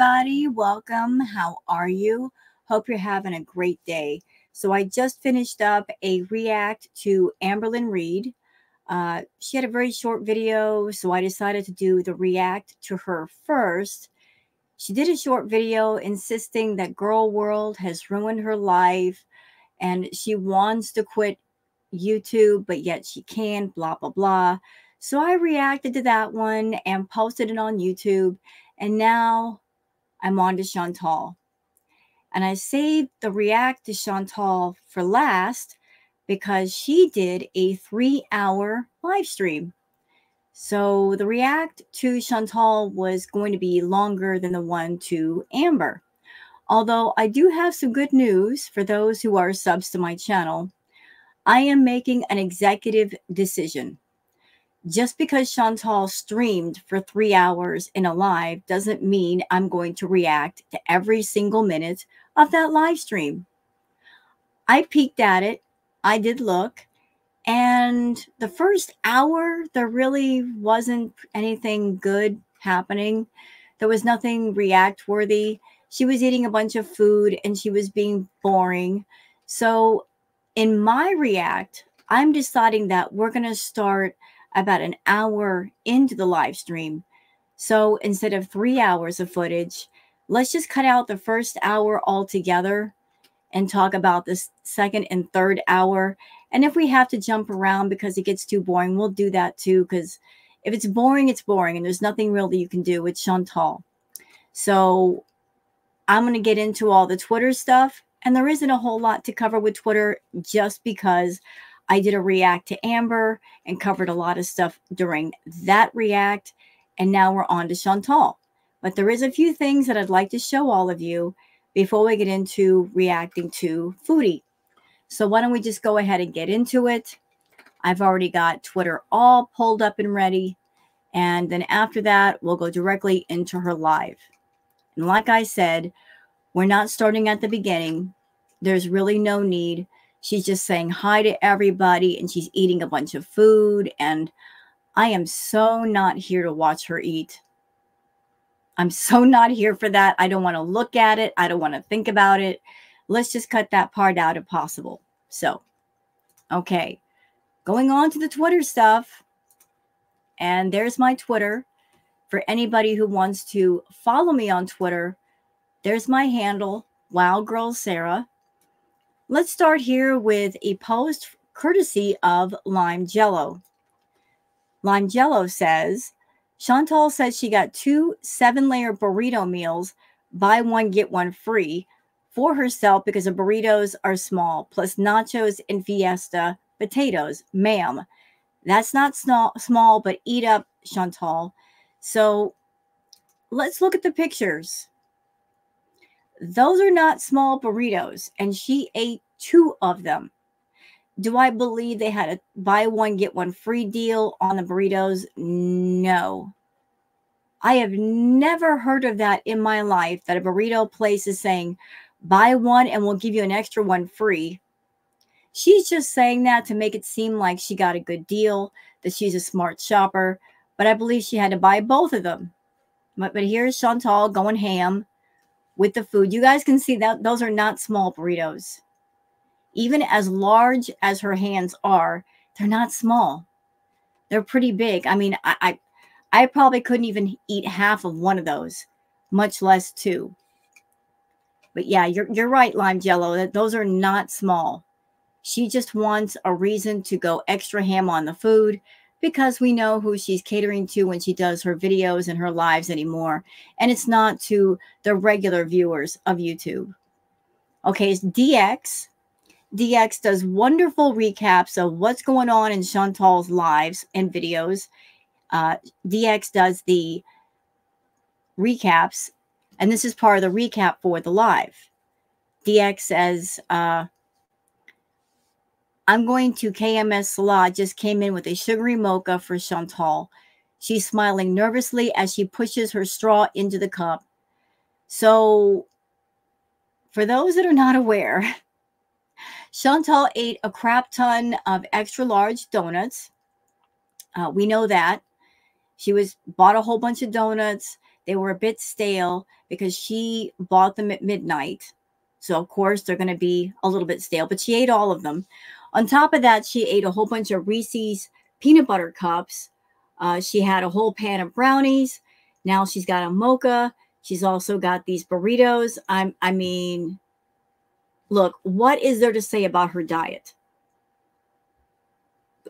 everybody. Welcome. How are you? Hope you're having a great day. So, I just finished up a react to Amberlynn Reid. Uh, she had a very short video, so I decided to do the react to her first. She did a short video insisting that Girl World has ruined her life and she wants to quit YouTube, but yet she can't, blah, blah, blah. So I reacted to that one and posted it on YouTube. And now I'm on to Chantal. And I saved the react to Chantal for last because she did a three hour live stream. So the react to Chantal was going to be longer than the one to Amber. Although I do have some good news for those who are subs to my channel. I am making an executive decision just because Chantal streamed for three hours in a live doesn't mean I'm going to react to every single minute of that live stream. I peeked at it, I did look, and the first hour, there really wasn't anything good happening. There was nothing react worthy. She was eating a bunch of food and she was being boring. So, in my react, I'm deciding that we're going to start about an hour into the live stream. So instead of three hours of footage, let's just cut out the first hour altogether and talk about this second and third hour. And if we have to jump around because it gets too boring, we'll do that too. Because if it's boring, it's boring, and there's nothing real that you can do with Chantal. So I'm going to get into all the Twitter stuff. And there isn't a whole lot to cover with Twitter just because I did a react to Amber and covered a lot of stuff during that react. And now we're on to Chantal. But there is a few things that I'd like to show all of you before we get into reacting to Foodie. So why don't we just go ahead and get into it? I've already got Twitter all pulled up and ready. And then after that, we'll go directly into her live. And like I said, we're not starting at the beginning. There's really no need she's just saying hi to everybody and she's eating a bunch of food and i am so not here to watch her eat. I'm so not here for that. I don't want to look at it. I don't want to think about it. Let's just cut that part out if possible. So okay. Going on to the twitter stuff. And there's my twitter. For anybody who wants to follow me on twitter there's my handle wow girl sarah Let's start here with a post courtesy of Lime Jello. Lime Jello says, Chantal says she got two seven layer burrito meals, buy one, get one free for herself because the burritos are small, plus nachos and fiesta potatoes. Ma'am, that's not small, small, but eat up, Chantal. So let's look at the pictures. Those are not small burritos, and she ate two of them. Do I believe they had a buy one, get one free deal on the burritos? No. I have never heard of that in my life that a burrito place is saying, buy one and we'll give you an extra one free. She's just saying that to make it seem like she got a good deal, that she's a smart shopper, but I believe she had to buy both of them. But, but here's Chantal going ham with the food. You guys can see that those are not small burritos. Even as large as her hands are, they're not small. They're pretty big. I mean, I, I, I probably couldn't even eat half of one of those, much less two. But yeah, you're you're right, Lime Jello. That those are not small. She just wants a reason to go extra ham on the food because we know who she's catering to when she does her videos and her lives anymore. And it's not to the regular viewers of YouTube. Okay, it's DX. DX does wonderful recaps of what's going on in Chantal's lives and videos. Uh, DX does the recaps, and this is part of the recap for the live. DX says, uh, I'm going to KMS Salah just came in with a sugary mocha for Chantal. She's smiling nervously as she pushes her straw into the cup. So, for those that are not aware, Chantal ate a crap ton of extra large donuts. Uh, we know that. She was bought a whole bunch of donuts. They were a bit stale because she bought them at midnight. So, of course, they're going to be a little bit stale, but she ate all of them. On top of that, she ate a whole bunch of Reese's peanut butter cups. Uh, she had a whole pan of brownies. Now she's got a mocha. She's also got these burritos. I'm, I mean, look, what is there to say about her diet?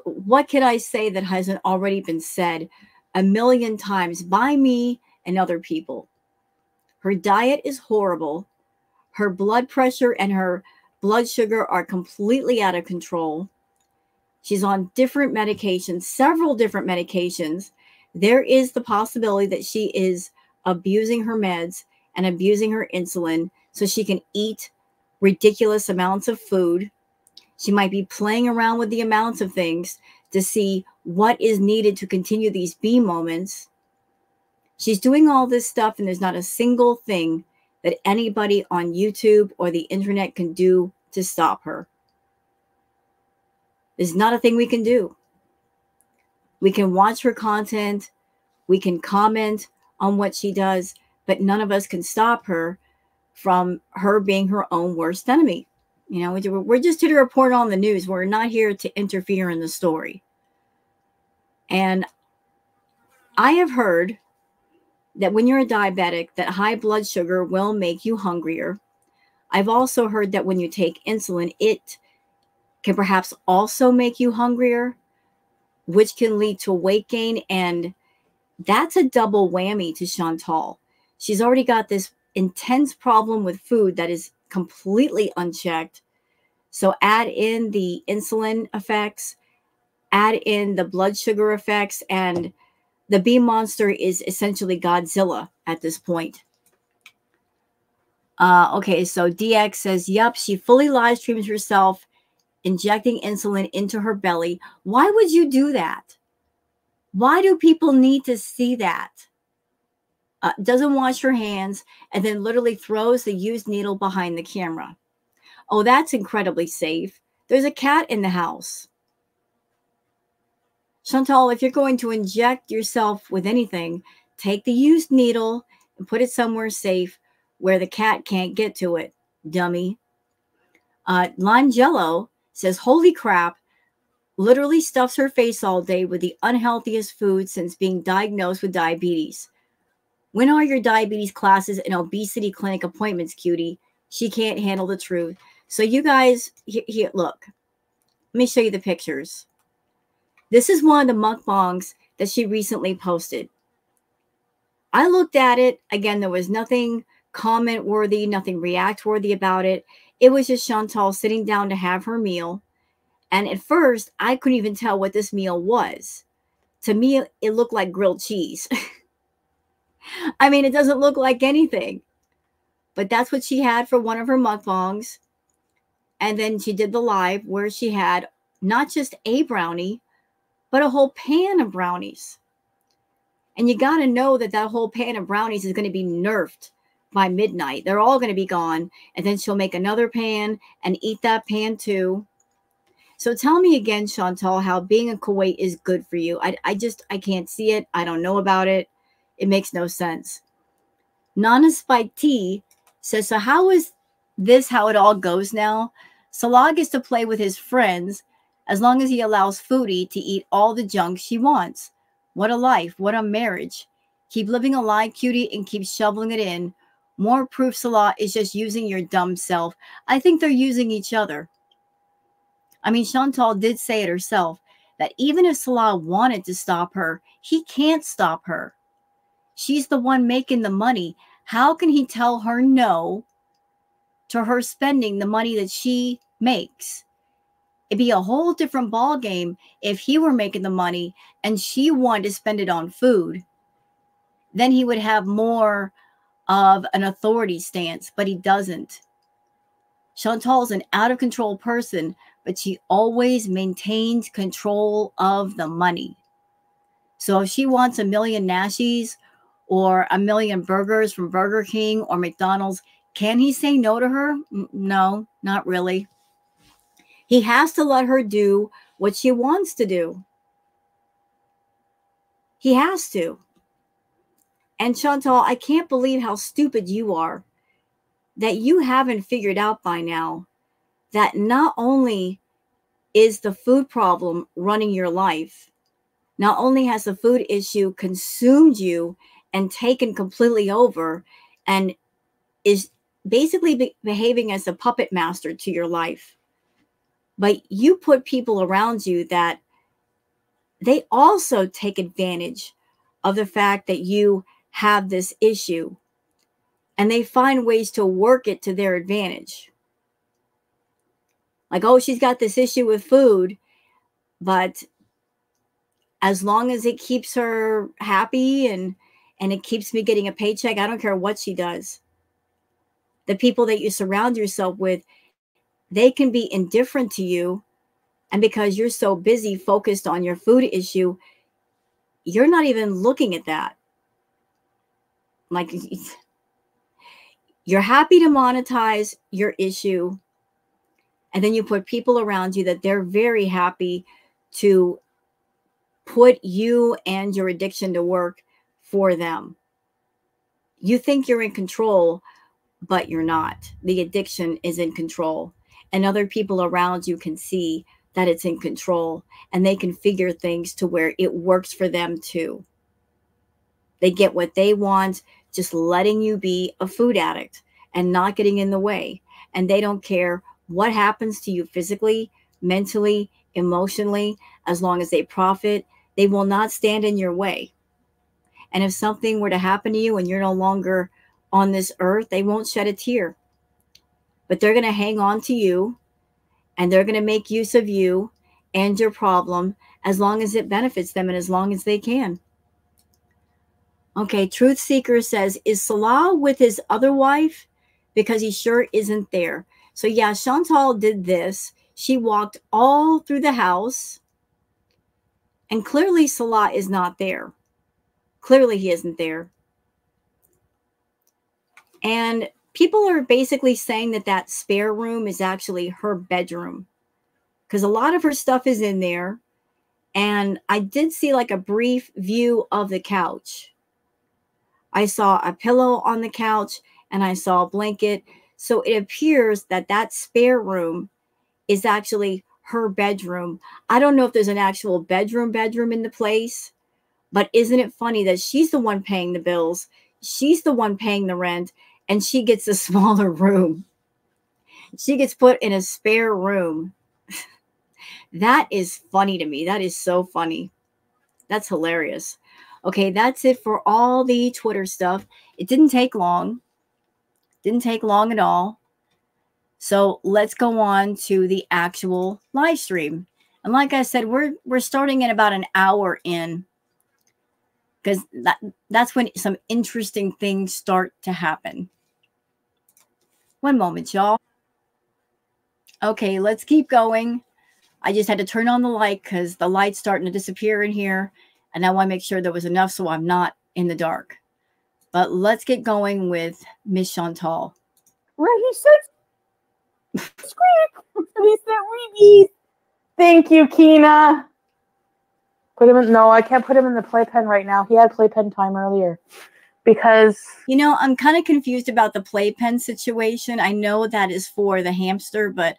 What can I say that hasn't already been said a million times by me and other people? Her diet is horrible. Her blood pressure and her blood sugar are completely out of control. She's on different medications, several different medications. There is the possibility that she is abusing her meds and abusing her insulin so she can eat ridiculous amounts of food. She might be playing around with the amounts of things to see what is needed to continue these B moments. She's doing all this stuff, and there's not a single thing that anybody on YouTube or the internet can do to stop her. There's not a thing we can do. We can watch her content, we can comment on what she does, but none of us can stop her from her being her own worst enemy. You know, we're just here to report on the news. We're not here to interfere in the story. And I have heard that when you're a diabetic, that high blood sugar will make you hungrier. I've also heard that when you take insulin, it can perhaps also make you hungrier, which can lead to weight gain. And that's a double whammy to Chantal. She's already got this intense problem with food that is completely unchecked. So add in the insulin effects, add in the blood sugar effects, and the bee monster is essentially Godzilla at this point. Uh, okay, so DX says, yep, she fully live streams herself injecting insulin into her belly. Why would you do that? Why do people need to see that? Uh, doesn't wash her hands and then literally throws the used needle behind the camera. Oh, that's incredibly safe. There's a cat in the house. Chantal, if you're going to inject yourself with anything, take the used needle and put it somewhere safe where the cat can't get to it, dummy. Uh, Lime Jello says, Holy crap, literally stuffs her face all day with the unhealthiest food since being diagnosed with diabetes. When are your diabetes classes and obesity clinic appointments, cutie? She can't handle the truth. So, you guys, here look, let me show you the pictures. This is one of the mukbangs that she recently posted. I looked at it. Again, there was nothing comment worthy, nothing react worthy about it. It was just Chantal sitting down to have her meal. And at first, I couldn't even tell what this meal was. To me, it looked like grilled cheese. I mean, it doesn't look like anything. But that's what she had for one of her mukbangs. And then she did the live where she had not just a brownie, but a whole pan of brownies. And you got to know that that whole pan of brownies is going to be nerfed by midnight. They're all going to be gone. And then she'll make another pan and eat that pan too. So tell me again, Chantal, how being in Kuwait is good for you. I, I just, I can't see it. I don't know about it. It makes no sense. Nana Spike T says, so how is this how it all goes now? Salag is to play with his friends as long as he allows Foodie to eat all the junk she wants. What a life. What a marriage. Keep living a lie, cutie, and keep shoveling it in. More proof Salah is just using your dumb self. I think they're using each other. I mean, Chantal did say it herself that even if Salah wanted to stop her, he can't stop her. She's the one making the money. How can he tell her no to her spending the money that she makes? It'd be a whole different ball game if he were making the money and she wanted to spend it on food. Then he would have more of an authority stance, but he doesn't. Chantal's an out of control person, but she always maintains control of the money. So if she wants a million Nashies or a million burgers from Burger King or McDonald's, can he say no to her? No, not really. He has to let her do what she wants to do. He has to. And Chantal, I can't believe how stupid you are that you haven't figured out by now that not only is the food problem running your life, not only has the food issue consumed you and taken completely over and is basically be- behaving as a puppet master to your life, but you put people around you that they also take advantage of the fact that you have this issue and they find ways to work it to their advantage. Like, oh, she's got this issue with food, but as long as it keeps her happy and and it keeps me getting a paycheck, I don't care what she does. The people that you surround yourself with, they can be indifferent to you. And because you're so busy focused on your food issue, you're not even looking at that. Like you're happy to monetize your issue. And then you put people around you that they're very happy to put you and your addiction to work for them. You think you're in control, but you're not. The addiction is in control. And other people around you can see that it's in control and they can figure things to where it works for them too. They get what they want, just letting you be a food addict and not getting in the way. And they don't care what happens to you physically, mentally, emotionally, as long as they profit, they will not stand in your way. And if something were to happen to you and you're no longer on this earth, they won't shed a tear. But they're going to hang on to you and they're going to make use of you and your problem as long as it benefits them and as long as they can. Okay, Truth Seeker says, Is Salah with his other wife? Because he sure isn't there. So, yeah, Chantal did this. She walked all through the house, and clearly Salah is not there. Clearly, he isn't there. And people are basically saying that that spare room is actually her bedroom because a lot of her stuff is in there. And I did see like a brief view of the couch. I saw a pillow on the couch and I saw a blanket. So it appears that that spare room is actually her bedroom. I don't know if there's an actual bedroom bedroom in the place, but isn't it funny that she's the one paying the bills? She's the one paying the rent and she gets a smaller room. She gets put in a spare room. that is funny to me. That is so funny. That's hilarious. Okay, that's it for all the Twitter stuff. It didn't take long. Didn't take long at all. So let's go on to the actual live stream. And like I said, we're we're starting in about an hour in because that, that's when some interesting things start to happen. One moment, y'all. Okay, let's keep going. I just had to turn on the light because the light's starting to disappear in here. And I want to make sure there was enough so I'm not in the dark. But let's get going with Miss Chantal. Right, he said he said Reeves. Thank you, Kina. Put him in no, I can't put him in the playpen right now. He had playpen time earlier because you know i'm kind of confused about the playpen situation. I know that is for the hamster but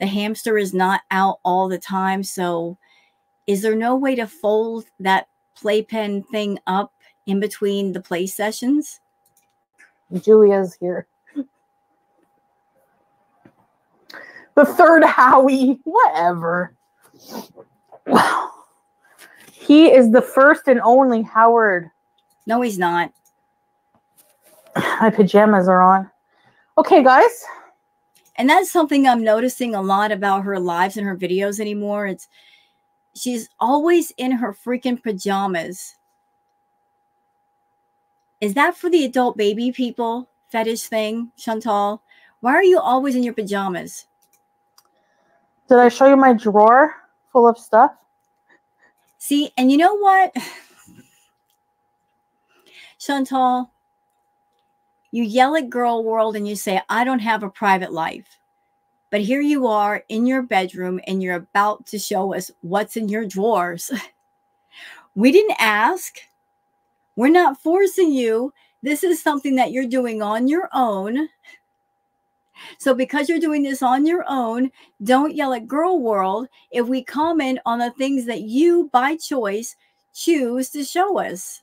the hamster is not out all the time so is there no way to fold that playpen thing up in between the play sessions? Julia's here. The third howie whatever. Wow he is the first and only howard. No he's not my pajamas are on. Okay, guys. And that's something I'm noticing a lot about her lives and her videos anymore. It's she's always in her freaking pajamas. Is that for the adult baby people fetish thing, Chantal? Why are you always in your pajamas? Did I show you my drawer full of stuff? See, and you know what? Chantal, you yell at girl world and you say, I don't have a private life. But here you are in your bedroom and you're about to show us what's in your drawers. we didn't ask. We're not forcing you. This is something that you're doing on your own. So, because you're doing this on your own, don't yell at Girl World if we comment on the things that you, by choice, choose to show us.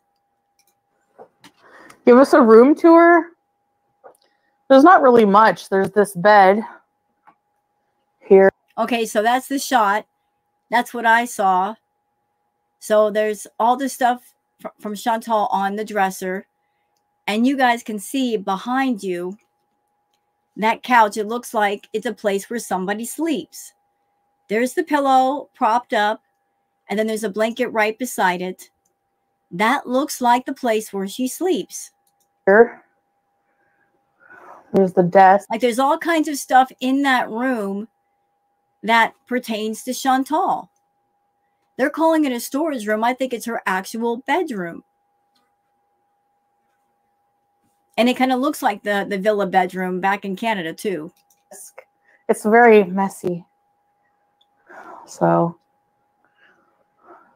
Give us a room tour. There's not really much. There's this bed here. Okay, so that's the shot. That's what I saw. So there's all the stuff fr- from Chantal on the dresser. And you guys can see behind you that couch. It looks like it's a place where somebody sleeps. There's the pillow propped up, and then there's a blanket right beside it. That looks like the place where she sleeps. Here. There's the desk. Like there's all kinds of stuff in that room that pertains to Chantal. They're calling it a storage room. I think it's her actual bedroom. And it kind of looks like the the villa bedroom back in Canada too. It's very messy. So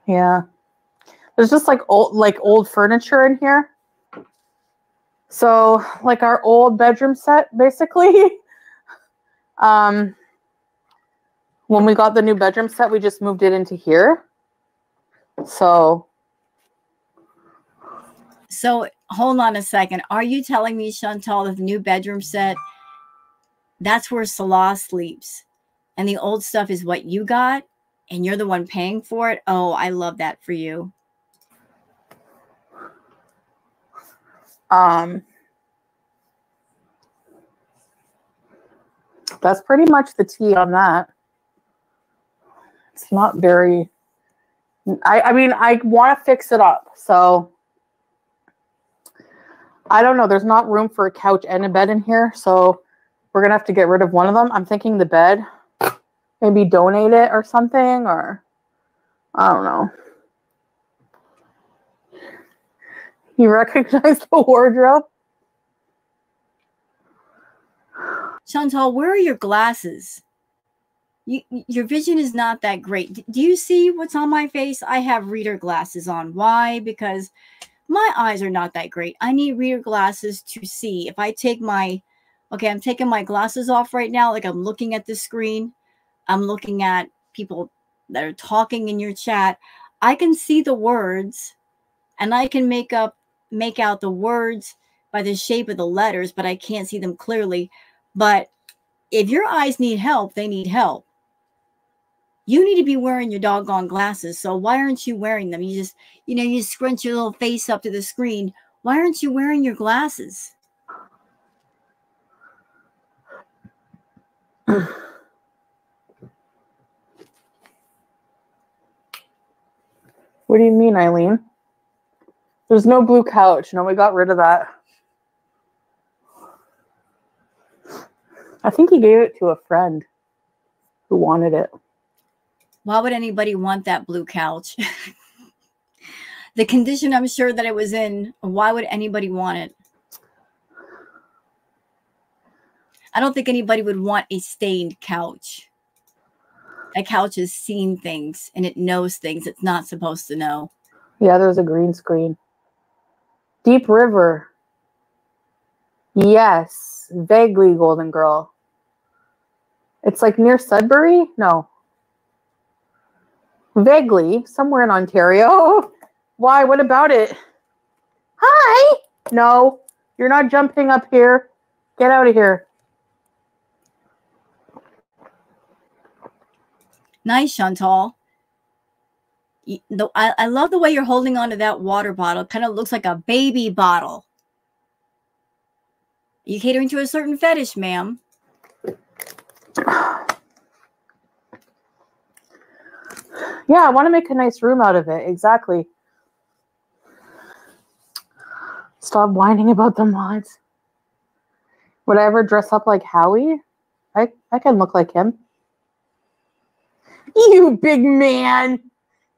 yeah. There's just like old like old furniture in here. So like our old bedroom set basically. um when we got the new bedroom set, we just moved it into here. So So hold on a second. Are you telling me, Chantal, that the new bedroom set, that's where Salah sleeps? And the old stuff is what you got? And you're the one paying for it? Oh, I love that for you. Um that's pretty much the tea on that. It's not very I, I mean I want to fix it up. So I don't know. There's not room for a couch and a bed in here, so we're gonna have to get rid of one of them. I'm thinking the bed, maybe donate it or something, or I don't know. You recognize the wardrobe? Chantal, where are your glasses? You, your vision is not that great. Do you see what's on my face? I have reader glasses on. Why? Because my eyes are not that great. I need reader glasses to see. If I take my, okay, I'm taking my glasses off right now, like I'm looking at the screen, I'm looking at people that are talking in your chat. I can see the words and I can make up, make out the words by the shape of the letters, but I can't see them clearly. But if your eyes need help, they need help. You need to be wearing your doggone glasses. So why aren't you wearing them? You just, you know, you scrunch your little face up to the screen. Why aren't you wearing your glasses? What do you mean, Eileen? There's no blue couch. No, we got rid of that. I think he gave it to a friend who wanted it. Why would anybody want that blue couch? the condition I'm sure that it was in, why would anybody want it? I don't think anybody would want a stained couch. A couch has seen things and it knows things it's not supposed to know. Yeah, there's a green screen. Deep River. Yes, vaguely Golden Girl. It's like near Sudbury? No. Vaguely, somewhere in Ontario. Why? What about it? Hi. No, you're not jumping up here. Get out of here. Nice, Chantal. The- I, I love the way you're holding on to that water bottle. It Kind of looks like a baby bottle. You catering to a certain fetish, ma'am. Yeah, I want to make a nice room out of it. Exactly. Stop whining about the mods. Would I ever dress up like Howie? I, I can look like him. You big man.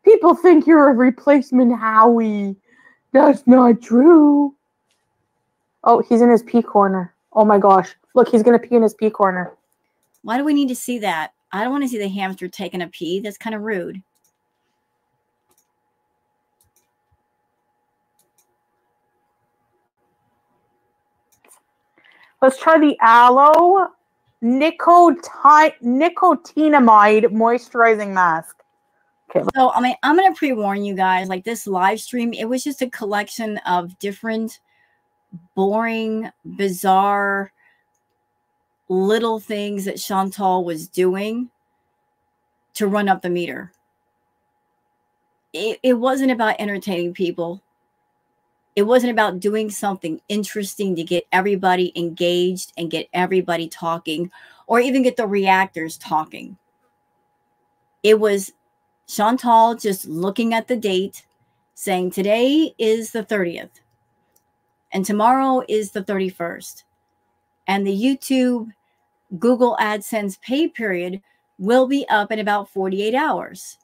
People think you're a replacement Howie. That's not true. Oh, he's in his pee corner. Oh my gosh. Look, he's going to pee in his pee corner. Why do we need to see that? I don't want to see the hamster taking a pee. That's kind of rude. Let's try the aloe nicotinamide moisturizing mask. So, I mean, I'm going to pre warn you guys like this live stream, it was just a collection of different boring, bizarre little things that Chantal was doing to run up the meter. It, it wasn't about entertaining people. It wasn't about doing something interesting to get everybody engaged and get everybody talking or even get the reactors talking. It was Chantal just looking at the date, saying today is the 30th and tomorrow is the 31st. And the YouTube Google AdSense pay period will be up in about 48 hours.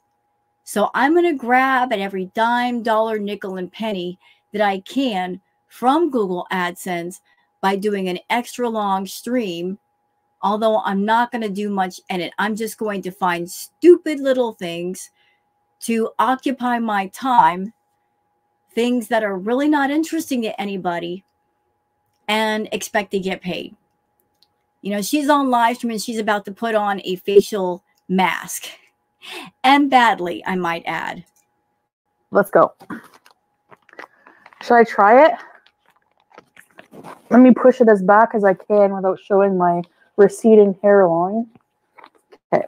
So I'm going to grab at every dime, dollar, nickel, and penny that I can from Google AdSense by doing an extra long stream. Although I'm not going to do much in it, I'm just going to find stupid little things to occupy my time, things that are really not interesting to anybody, and expect to get paid. You know, she's on live stream and she's about to put on a facial mask. And badly, I might add. Let's go. Should I try it? Let me push it as back as I can without showing my receding hairline. Okay.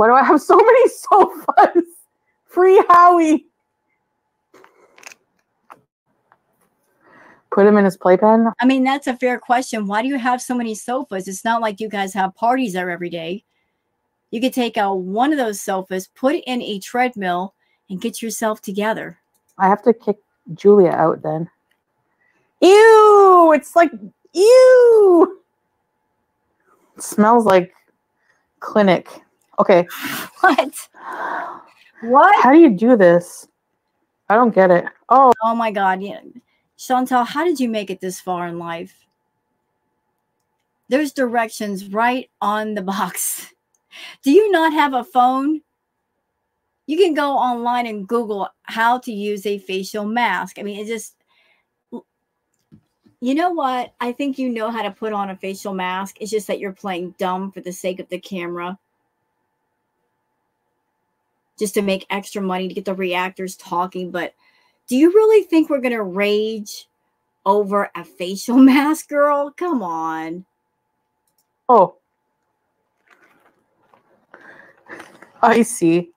Why do I have so many sofas? Free Howie. Put him in his playpen. I mean, that's a fair question. Why do you have so many sofas? It's not like you guys have parties there every day. You could take out one of those sofas, put it in a treadmill, and get yourself together. I have to kick Julia out then. Ew! It's like ew. It smells like clinic. Okay. What? What? How do you do this? I don't get it. Oh, Oh my God. Yeah. Chantal, how did you make it this far in life? There's directions right on the box. Do you not have a phone? You can go online and Google how to use a facial mask. I mean, it just, you know what? I think you know how to put on a facial mask. It's just that you're playing dumb for the sake of the camera. Just to make extra money to get the reactors talking. But do you really think we're going to rage over a facial mask, girl? Come on. oh. I see.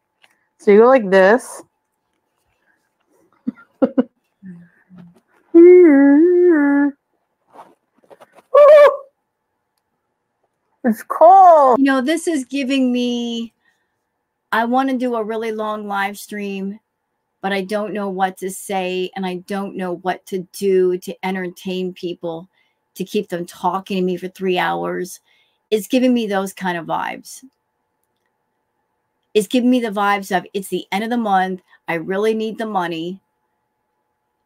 So you go like this. It's cold. You know, this is giving me, I want to do a really long live stream, but I don't know what to say and I don't know what to do to entertain people, to keep them talking to me for three hours. It's giving me those kind of vibes. It's giving me the vibes of it's the end of the month. I really need the money.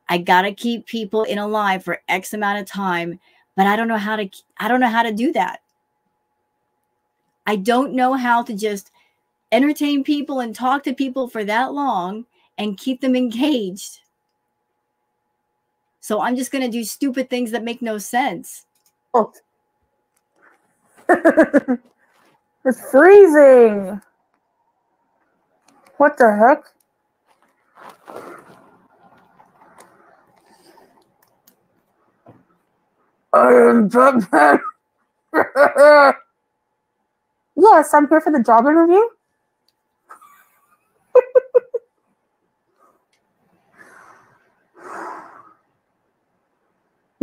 I got to keep people in a live for X amount of time, but I don't know how to I don't know how to do that. I don't know how to just entertain people and talk to people for that long and keep them engaged. So I'm just going to do stupid things that make no sense. Oh. it's freezing. What the heck? I am Batman. yes, I'm here for the job interview.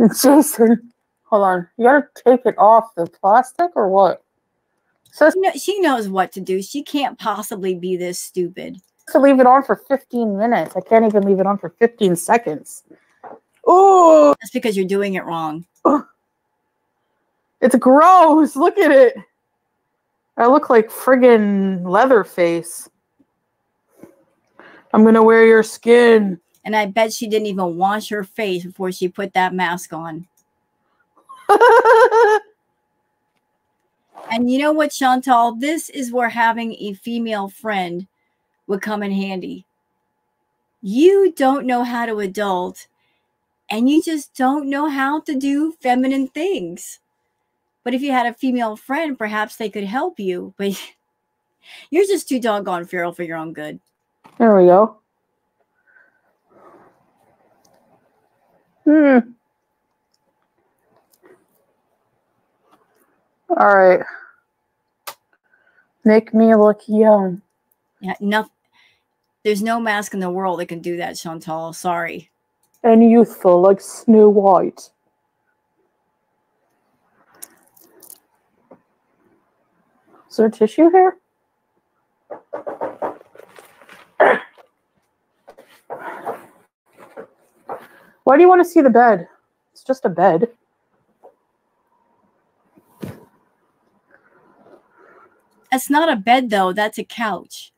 Jason, hold on. You gotta take it off the plastic or what? So No, she knows what to do. She can't possibly be this stupid. to leave it on for 15 minutes. I can't even leave it on for 15 seconds. Ooh, That's because you're doing it wrong. it's gross. Look at it. I look like friggin' Leatherface. I'm gonna wear your skin. And I bet she didn't even wash her face before she put that mask on. And you know what, Chantal? This is where having a female friend would come in handy. You don't know how to adult, and you just don't know how to do feminine things. But if you had a female friend, perhaps they could help you. But you're just too doggone feral for your own good. There we go. Hmm. All right. Make me look young. Yeah, no, there's no mask in the world that can do that, Chantal. Sorry. And youthful like Snow White. Is there tissue here? Why do you want to see the bed? It's just a bed. That's not a bed, though. That's a couch.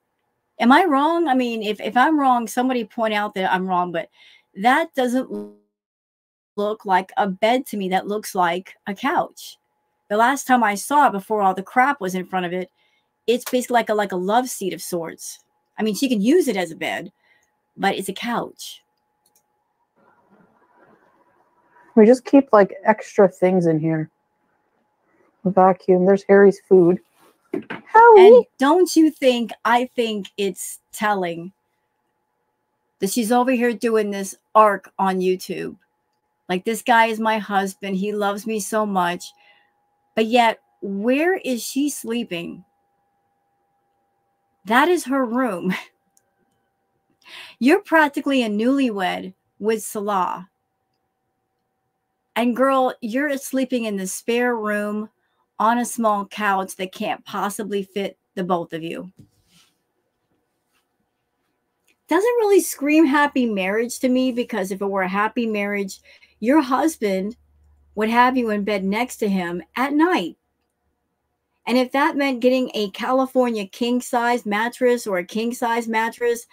Am I wrong? I mean, if, if I'm wrong, somebody point out that I'm wrong, but that doesn't look like a bed to me. That looks like a couch. The last time I saw it before all the crap was in front of it, it's basically like a like a love seat of sorts. I mean, she can use it as a bed, but it's a couch. We just keep like extra things in here. vacuum. There's Harry's food. Harry. And don't you think I think it's telling that she's over here doing this arc on YouTube? Like this guy is my husband. He loves me so much. But yet, where is she sleeping? That is her room. You're practically a newlywed with Salah. And girl, you're sleeping in the spare room on a small couch that can't possibly fit the both of you. Doesn't really scream happy marriage to me because if it were a happy marriage, your husband would have you in bed next to him at night and if that meant getting a California king size mattress or a king size mattress,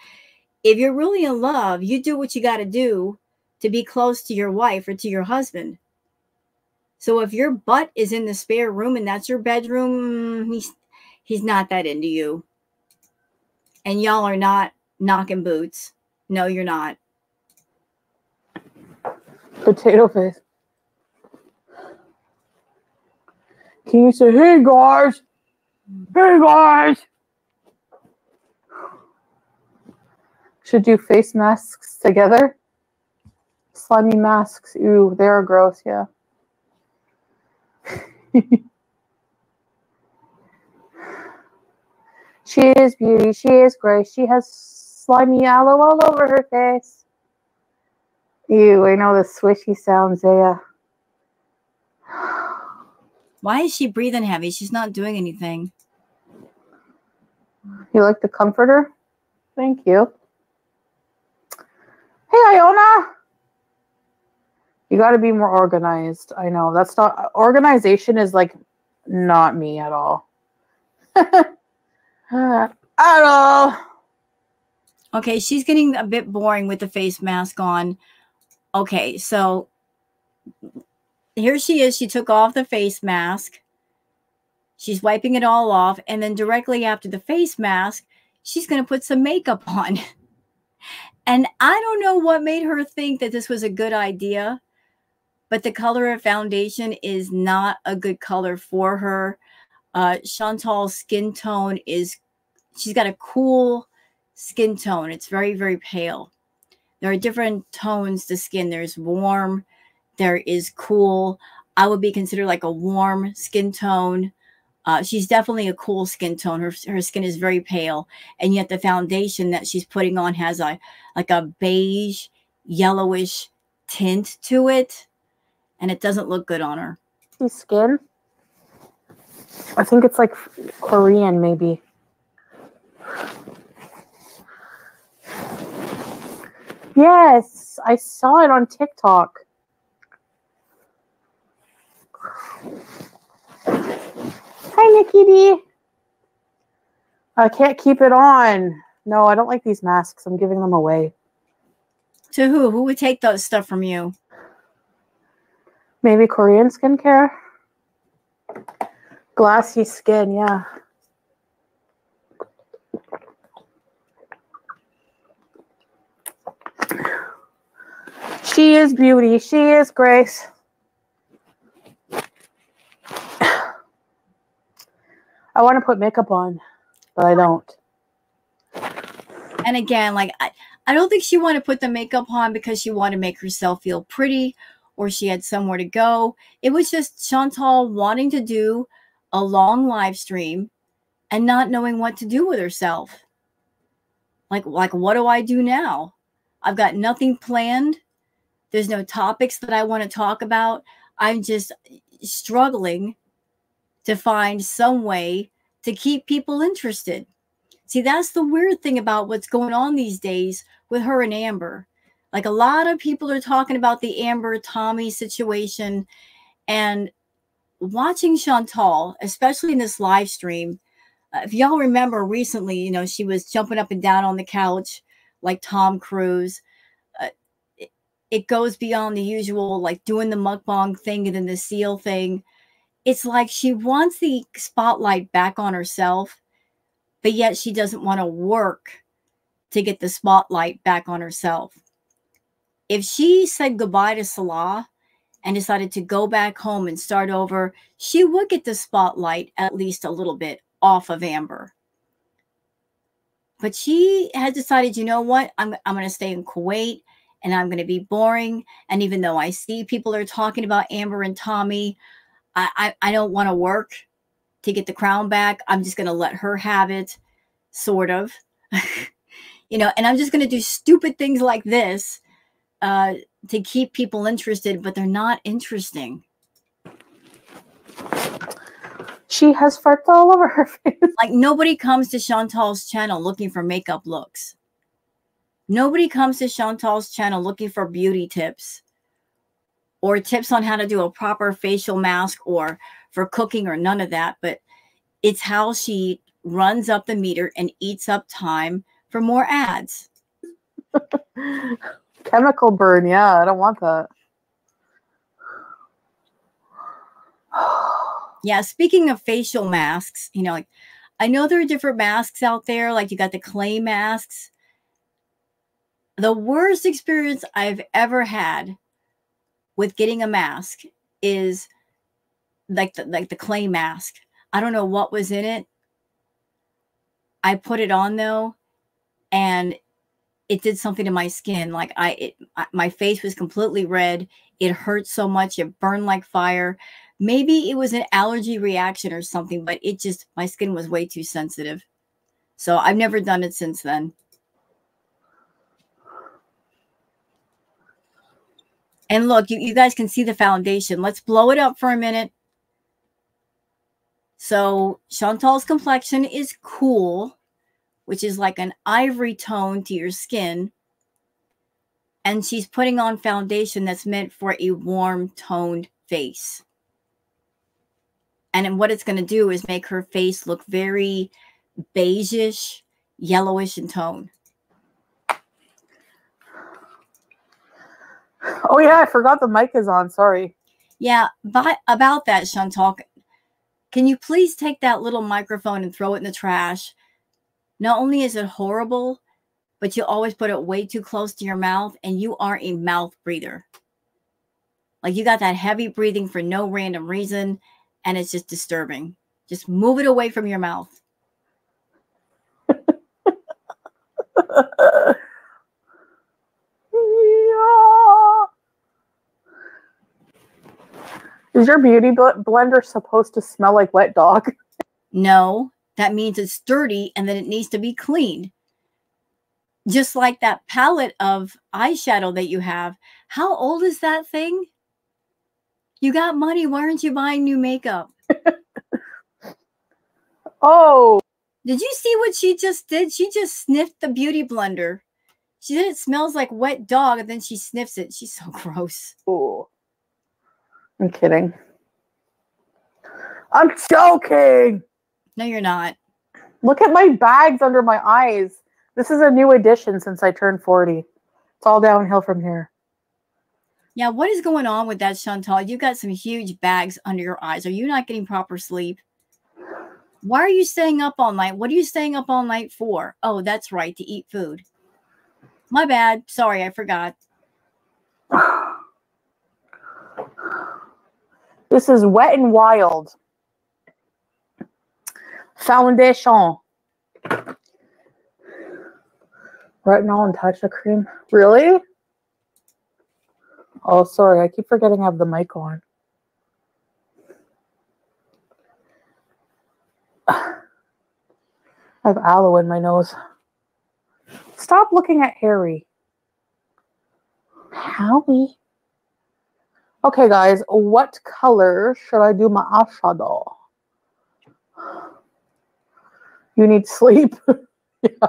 if you're really in love, you do what you got to do to be close to your wife or to your husband. So if your butt is in the spare room and that's your bedroom, mm, he's he's not that into you. And y'all are not knocking boots. No, you're not. Potato face. Can you say, hey guys? Hey guys! Should do face masks together. Slimy masks. Ooh, they are gross, yeah. she is beauty. She is grace. She has slimy aloe all over her face. Ew, I know the swishy sounds, yeah. Why is she breathing heavy? She's not doing anything. You like the comforter? Thank you. Hey, Iona. You got to be more organized. I know that's not organization is like not me at all. at all. Okay, she's getting a bit boring with the face mask on. Okay, so here she is. She took off the face mask. She's wiping it all off. And then directly after the face mask, she's going to put some makeup on. and I don't know what made her think that this was a good idea, but the color of foundation is not a good color for her. Uh, Chantal's skin tone is, she's got a cool skin tone. It's very, very pale. There are different tones to skin. There's warm, there is cool. I would be considered like a warm skin tone. Uh, she's definitely a cool skin tone. Her, her skin is very pale, and yet the foundation that she's putting on has a like a beige, yellowish tint to it, and it doesn't look good on her. Skin. I think it's like Korean, maybe. Yes, I saw it on TikTok. Hi, Nikki D. I can't keep it on. No, I don't like these masks. I'm giving them away. To who? Who would take those stuff from you? Maybe Korean skincare. Glassy skin, yeah. She is beauty. She is grace. I want to put makeup on, but I don't. And again, like I, I don't think she wanted to put the makeup on because she wanted to make herself feel pretty or she had somewhere to go. It was just Chantal wanting to do a long live stream and not knowing what to do with herself. Like, like what do I do now? I've got nothing planned. There's no topics that I want to talk about. I'm just struggling to find some way to keep people interested. See, that's the weird thing about what's going on these days with her and Amber. Like a lot of people are talking about the Amber Tommy situation and watching Chantal, especially in this live stream. Uh, if y'all remember recently, you know, she was jumping up and down on the couch like Tom Cruise. Uh, it, it goes beyond the usual, like doing the mukbang thing and then the seal thing. It's like she wants the spotlight back on herself, but yet she doesn't want to work to get the spotlight back on herself. If she said goodbye to Salah and decided to go back home and start over, she would get the spotlight at least a little bit off of Amber. But she has decided, you know what? I'm, I'm going to stay in Kuwait and I'm going to be boring. And even though I see people are talking about Amber and Tommy, I, I, I don't want to work to get the crown back. I'm just going to let her have it, sort of. you know, and I'm just going to do stupid things like this uh, to keep people interested, but they're not interesting. She has farts all over her face. Like nobody comes to Chantal's channel looking for makeup looks. Nobody comes to Chantal's channel looking for beauty tips or tips on how to do a proper facial mask or for cooking or none of that. But it's how she runs up the meter and eats up time for more ads. Chemical burn. Yeah, I don't want that. yeah, speaking of facial masks, you know, like I know there are different masks out there, like you got the clay masks. The worst experience I've ever had with getting a mask is like the, like the clay mask. I don't know what was in it. I put it on though, and it did something to my skin. Like I, it, my face was completely red. It hurt so much. It burned like fire. Maybe it was an allergy reaction or something, but it just my skin was way too sensitive. So I've never done it since then. And look, you, you guys can see the foundation. Let's blow it up for a minute. So Chantal's complexion is cool, which is like an ivory tone to your skin. And she's putting on foundation that's meant for a warm toned face. And what it's going to do is make her face look very beigeish, yellowish in tone. Oh yeah, I forgot the mic is on. Sorry. Yeah, but about that, Chantal, can you please take that little microphone and throw it in the trash? Not only is it horrible, but you always put it way too close to your mouth, and you are a mouth breather. Like you got that heavy breathing for no random reason, and it's just disturbing. Just move it away from your mouth. Is your beauty blender supposed to smell like wet dog? No, that means it's dirty and that it needs to be cleaned. Just like that palette of eyeshadow that you have. How old is that thing? You got money. Why aren't you buying new makeup? oh. Did you see what she just did? She just sniffed the beauty blender. She said it smells like wet dog, and then she sniffs it. She's so gross. Oh. I'm kidding. I'm joking. No, you're not. Look at my bags under my eyes. This is a new addition since I turned 40. It's all downhill from here. Yeah, what is going on with that, Chantal? You've got some huge bags under your eyes. Are you not getting proper sleep? Why are you staying up all night? What are you staying up all night for? Oh, that's right, to eat food. My bad. Sorry, I forgot. This is Wet and Wild foundation. Retinol and touch of cream. Really? Oh, sorry. I keep forgetting I have the mic on. I have aloe in my nose. Stop looking at Harry. Howie. Okay, guys, what color should I do my eyeshadow? You need sleep. yeah.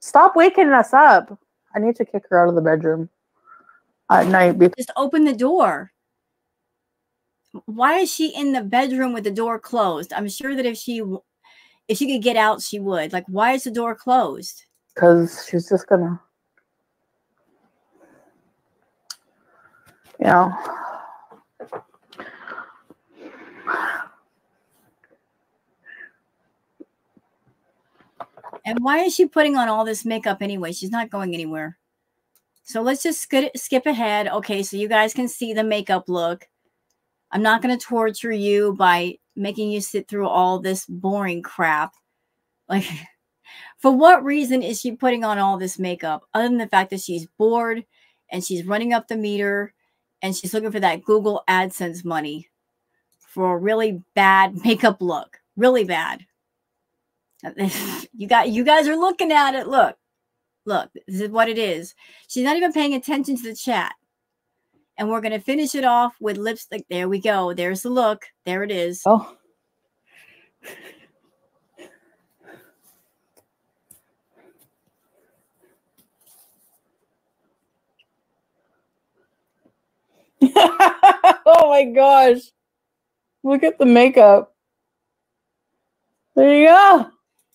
Stop waking us up. I need to kick her out of the bedroom at night because Just open the door. Why is she in the bedroom with the door closed? I'm sure that if she if she could get out, she would. Like, why is the door closed? because she's just gonna, you know. And why is she putting on all this makeup anyway? She's not going anywhere. So let's just skip, skip ahead. Okay, so you guys can see the makeup look. I'm not going to torture you by making you sit through all this boring crap. Like, for what reason is she putting on all this makeup other than the fact that she's bored and she's running up the meter and she's looking for that Google AdSense money for a really bad makeup look? Really bad. you got you guys are looking at it. Look, look, this is what it is. She's not even paying attention to the chat. And we're gonna finish it off with lipstick. There we go. There's the look. There it is. Oh. oh my gosh. Look at the makeup. There you go.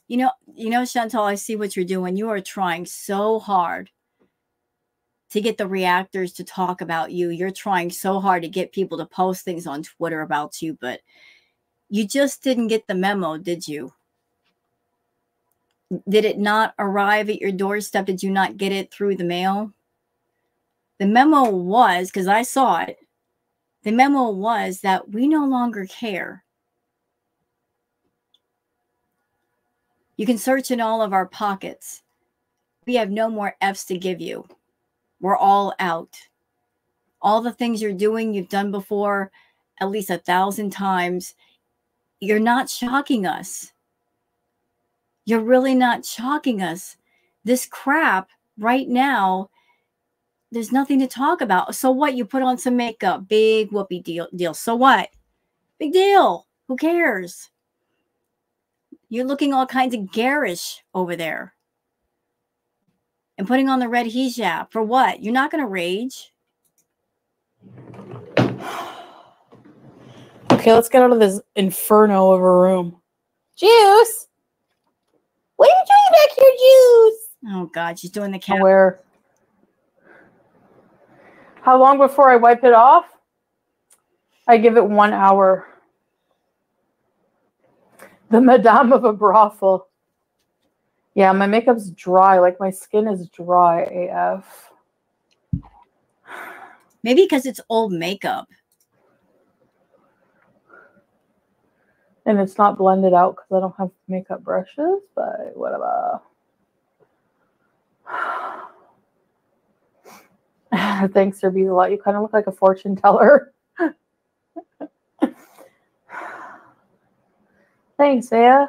You know, you know, Chantal, I see what you're doing. You are trying so hard to get the reactors to talk about you. You're trying so hard to get people to post things on Twitter about you, but you just didn't get the memo, did you? Did it not arrive at your doorstep? Did you not get it through the mail? The memo was, because I saw it, the memo was that we no longer care. You can search in all of our pockets. We have no more F's to give you. We're all out. All the things you're doing, you've done before at least a thousand times. You're not shocking us. You're really not shocking us. This crap right now, there's nothing to talk about. So what? You put on some makeup, big whoopee deal. Deal. So what? Big deal. Who cares? You're looking all kinds of garish over there. And putting on the red hijab for what? You're not going to rage. Okay, let's get out of this inferno of a room. Juice! What are you doing back here, Juice? Oh God, she's doing the cat. Where? How long before I wipe it off? I give it one hour. The madame of a brothel. Yeah, my makeup's dry. Like my skin is dry AF. Maybe because it's old makeup. And it's not blended out because I don't have makeup brushes, but whatever. Thanks, Sir Bees-a-Lot. You kind of look like a fortune teller. Thanks, Aya.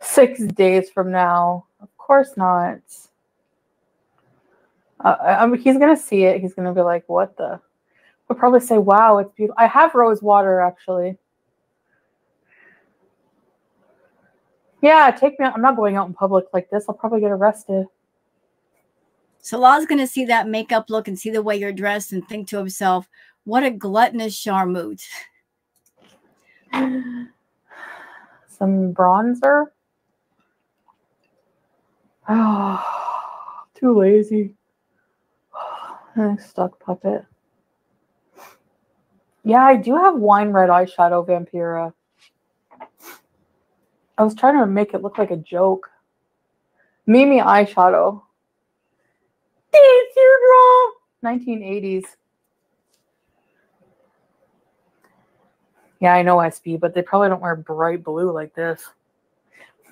Six days from now. Of course not. Uh, I, he's going to see it. He's going to be like, what the? He'll probably say, wow, it's beautiful. I have rose water, actually. Yeah, take me out. I'm not going out in public like this. I'll probably get arrested. Salah's going to see that makeup look and see the way you're dressed and think to himself, what a gluttonous charmute. Some bronzer. Oh, too lazy. Stuck puppet. Yeah, I do have wine red eyeshadow, Vampira. I was trying to make it look like a joke. Mimi eyeshadow. Teardrop. 1980s. Yeah, I know SB, but they probably don't wear bright blue like this.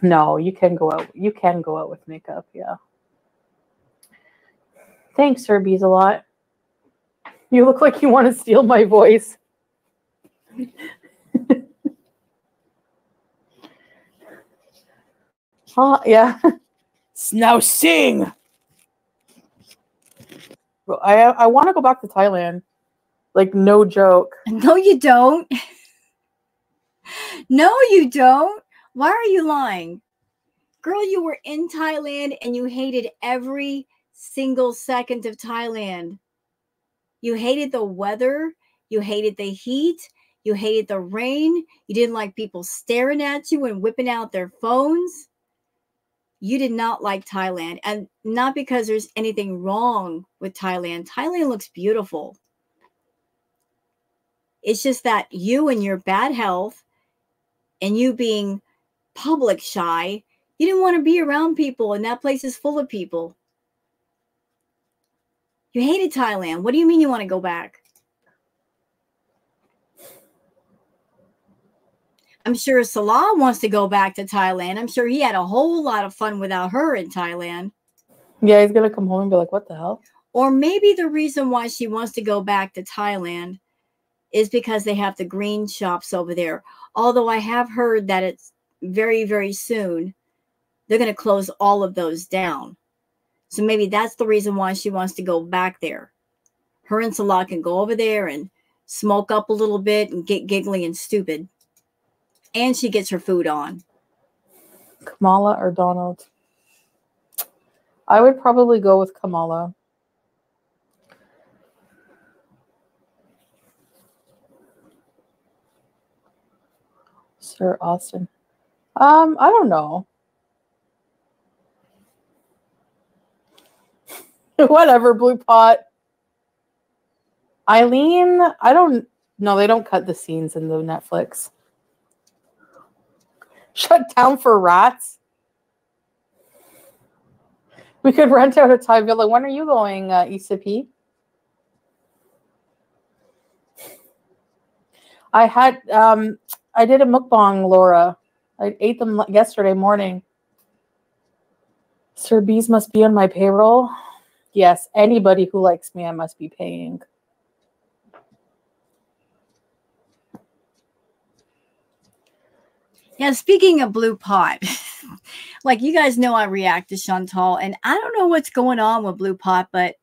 No, you can go out. You can go out with makeup. Yeah. Thanks, Sir Bees a lot. You look like you want to steal my voice. huh? Yeah. Now sing. I I want to go back to Thailand. Like no joke. No, you don't. no, you don't. Why are you lying? Girl, you were in Thailand and you hated every single second of Thailand. You hated the weather, you hated the heat, you hated the rain, you didn't like people staring at you and whipping out their phones. You did not like Thailand. And not because there's anything wrong with Thailand. Thailand looks beautiful. It's just that you and your bad health and you being public shy, you didn't want to be around people, and that place is full of people. You hated Thailand. What do you mean you want to go back? I'm sure Salah wants to go back to Thailand. I'm sure he had a whole lot of fun without her in Thailand. Yeah, he's gonna come home and be like, "What the hell?" Or maybe the reason why she wants to go back to Thailand is because they have the green shops over there. Although I have heard that it's very, very soon they're going to close all of those down. So maybe that's the reason why she wants to go back there. Her and Salah can go over there and smoke up a little bit and get giggly and stupid. And she gets her food on. Kamala or Donald? I would probably go with Kamala. Sir Austin. Um, I don't know. Whatever, Blue Pot. Eileen, I don't no, they don't cut the scenes in the Netflix. Shut down for rats. We could rent out a Thai villa. When are you going, uh, ECP? I had um I did a mukbang, Laura. I ate them yesterday morning. Sir Bees must be on my payroll. Yes, anybody who likes me, I must be paying. Yeah, speaking of Blue Pot, like you guys know, I react to Chantal, and I don't know what's going on with Blue Pot, but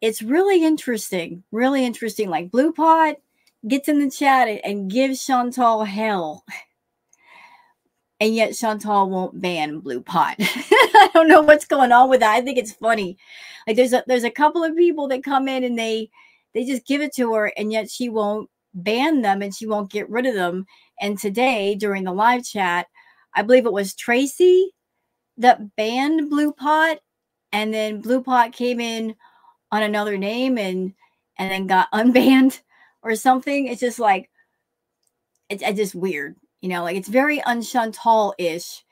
it's really interesting. Really interesting. Like Blue Pot gets in the chat and gives Chantal hell. And yet Chantal won't ban Blue Pot. I don't know what's going on with that. I think it's funny. Like there's a there's a couple of people that come in and they they just give it to her and yet she won't ban them and she won't get rid of them. And today during the live chat, I believe it was Tracy that banned Blue Pot and then Blue Pot came in on another name and and then got unbanned or something. It's just like it's, it's just weird, you know. Like it's very unchantal ish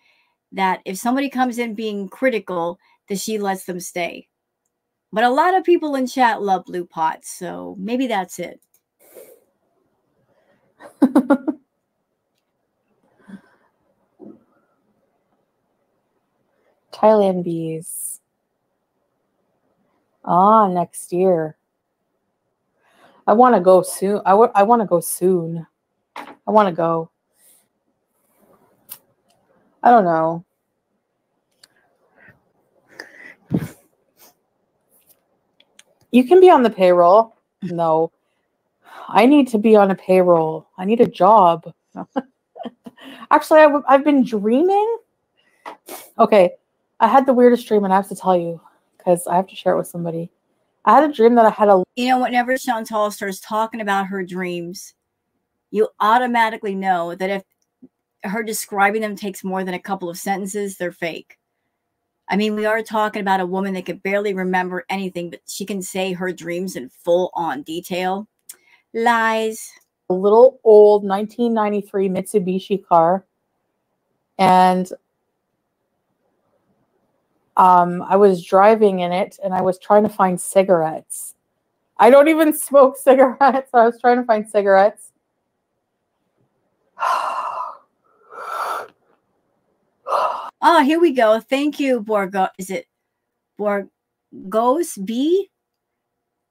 that if somebody comes in being critical, that she lets them stay. But a lot of people in chat love blue pots, so maybe that's it. Thailand bees. Ah, next year. I want to go soon. I, I want to go soon. I want to go. I don't know. You can be on the payroll. No. I need to be on a payroll. I need a job. Actually, i w- I've been dreaming. Okay. I had the weirdest dream, and I have to tell you because I have to share it with somebody. I had a dream that I had a. You know, whenever Chantal starts talking about her dreams, you automatically know that if her describing them takes more than a couple of sentences, they're fake. I mean, we are talking about a woman that could barely remember anything, but she can say her dreams in full on detail. Lies. A little old 1993 Mitsubishi car. And um, I was driving in it and I was trying to find cigarettes. I don't even smoke cigarettes. I was trying to find cigarettes. Oh, here we go. Thank you, Borgo. Is it Borgos B?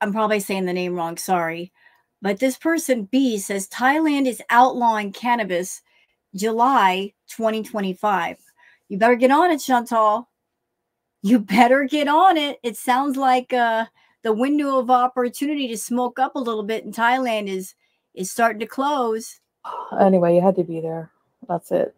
I'm probably saying the name wrong. Sorry. But this person B says Thailand is outlawing cannabis July 2025. You better get on it, Chantal. You better get on it. It sounds like uh, the window of opportunity to smoke up a little bit in Thailand is is starting to close. Anyway, you had to be there. That's it.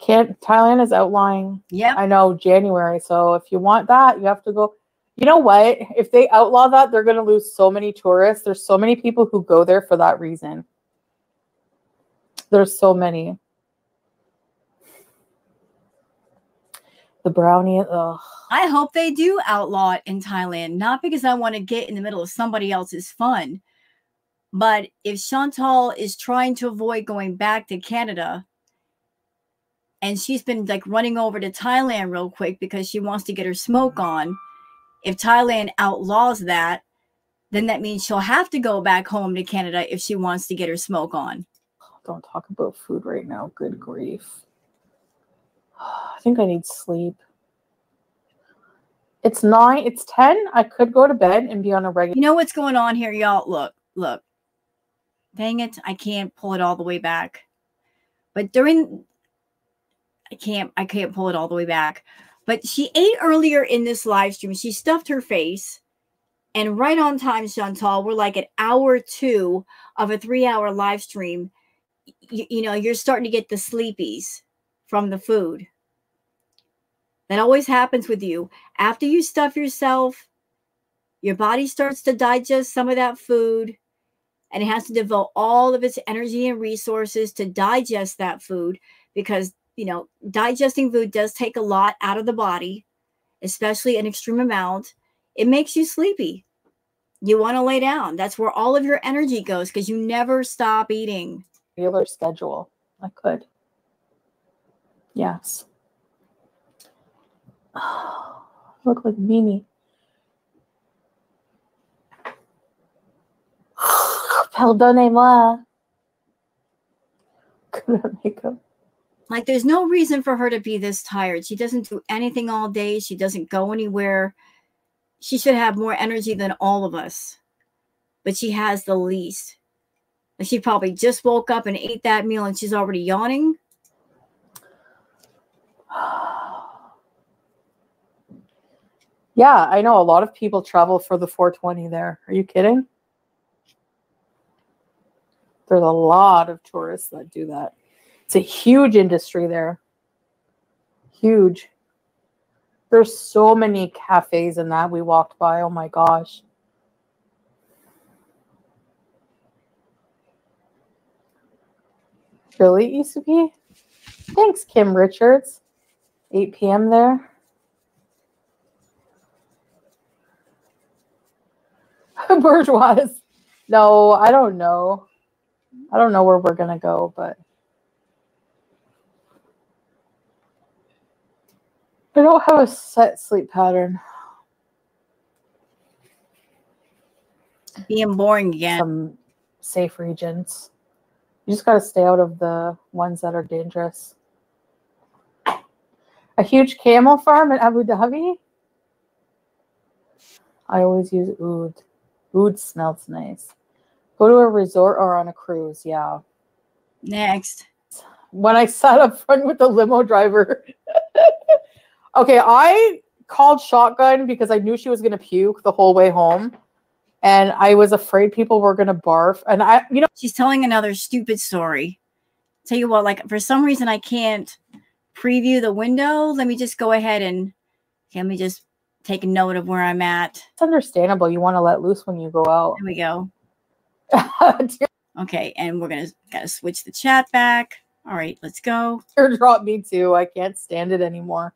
Can't Thailand is outlawing. Yeah, I know January. So if you want that, you have to go. You know what? If they outlaw that, they're going to lose so many tourists. There's so many people who go there for that reason. There's so many. The brownie. Ugh. I hope they do outlaw it in Thailand, not because I want to get in the middle of somebody else's fun, but if Chantal is trying to avoid going back to Canada and she's been like running over to Thailand real quick because she wants to get her smoke on, if Thailand outlaws that, then that means she'll have to go back home to Canada if she wants to get her smoke on. Don't talk about food right now. Good grief. I think I need sleep. It's nine, it's 10. I could go to bed and be on a regular. You know what's going on here, y'all? Look, look. Dang it, I can't pull it all the way back. But during I can't I can't pull it all the way back. But she ate earlier in this live stream. She stuffed her face. And right on time, Chantal, we're like at hour two of a three hour live stream. You, you know, you're starting to get the sleepies from the food. That always happens with you. After you stuff yourself, your body starts to digest some of that food and it has to devote all of its energy and resources to digest that food because you know digesting food does take a lot out of the body especially an extreme amount. It makes you sleepy. You want to lay down. That's where all of your energy goes because you never stop eating. Regular schedule. I could yes look like Beanie. Pardonnez-moi. Good makeup. Like, there's no reason for her to be this tired. She doesn't do anything all day. She doesn't go anywhere. She should have more energy than all of us, but she has the least. She probably just woke up and ate that meal and she's already yawning. Yeah, I know a lot of people travel for the 420 there. Are you kidding? There's a lot of tourists that do that. It's a huge industry there. Huge. There's so many cafes in that we walked by. Oh my gosh. Really, ECP? Thanks, Kim Richards. 8 p.m. there. Bourgeois. No, I don't know. I don't know where we're going to go, but I don't have a set sleep pattern. Being boring again. Some safe regions. You just got to stay out of the ones that are dangerous. A huge camel farm in Abu Dhabi. I always use oud. Oud smells nice. Go to a resort or on a cruise. Yeah. Next. When I sat up front with the limo driver. okay, I called shotgun because I knew she was going to puke the whole way home. And I was afraid people were going to barf. And I, you know, she's telling another stupid story. Tell you what, like for some reason I can't preview the window. Let me just go ahead and let me just take a note of where I'm at. It's understandable. You want to let loose when you go out. There we go. okay, and we're gonna gotta switch the chat back. All right, let's go. Drop me too. I can't stand it anymore.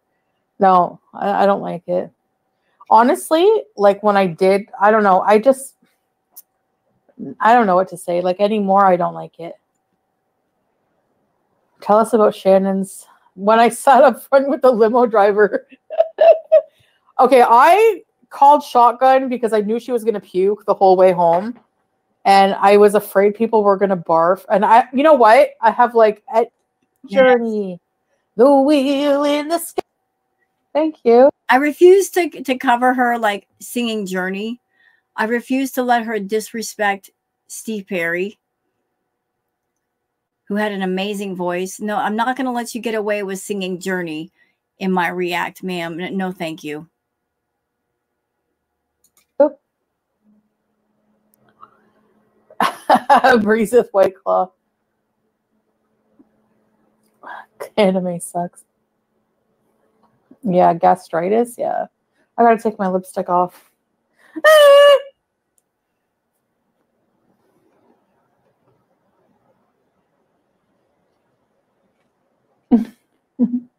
No, I, I don't like it. Honestly, like when I did, I don't know. I just, I don't know what to say. Like anymore, I don't like it. Tell us about Shannon's when I sat up front with the limo driver. okay, I called shotgun because I knew she was going to puke the whole way home. And I was afraid people were going to barf. And I, you know what? I have like a journey, the wheel in the sky. Thank you. I refuse to, to cover her like singing Journey. I refuse to let her disrespect Steve Perry who had an amazing voice. No, I'm not going to let you get away with singing Journey in my React, ma'am. No, thank you. Breeze White Claw. Anime sucks. Yeah, gastritis. Yeah. I gotta take my lipstick off.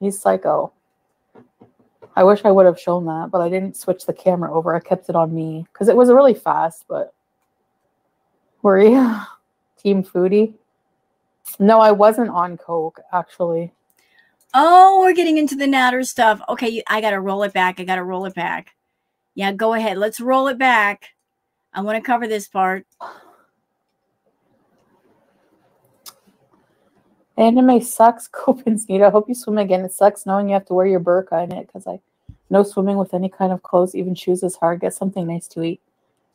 He's psycho. I wish I would have shown that, but I didn't switch the camera over. I kept it on me because it was really fast, but were you team foodie? No, I wasn't on Coke actually. Oh, we're getting into the natter stuff. Okay, I got to roll it back. I got to roll it back. Yeah, go ahead. Let's roll it back. I want to cover this part. Anime sucks. Copenhagen. I hope you swim again. It sucks knowing you have to wear your burqa in it because I no swimming with any kind of clothes, even shoes is hard. Get something nice to eat.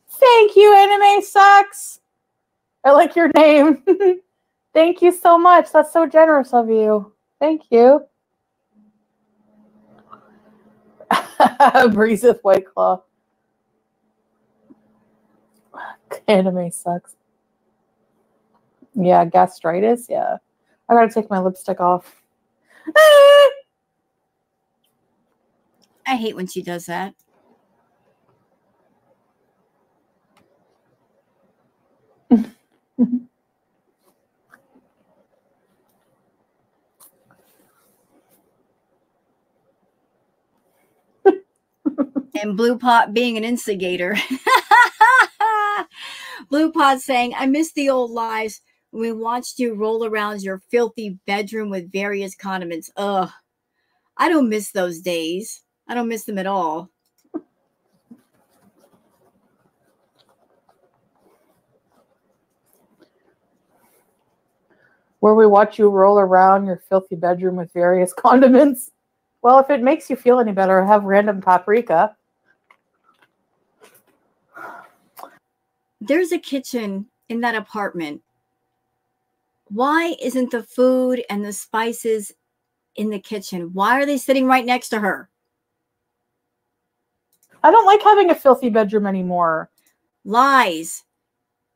Thank you, Anime Sucks. I like your name. Thank you so much. That's so generous of you. Thank you. Breeze with White Claw. Anime sucks. Yeah, gastritis. Yeah. I gotta take my lipstick off. I hate when she does that. And Blue Pot being an instigator. Blue Pot saying, I miss the old when we watched you roll around your filthy bedroom with various condiments. Ugh. I don't miss those days. I don't miss them at all. Where we watch you roll around your filthy bedroom with various condiments. Well, if it makes you feel any better, have random paprika. There's a kitchen in that apartment. Why isn't the food and the spices in the kitchen? Why are they sitting right next to her? I don't like having a filthy bedroom anymore. Lies.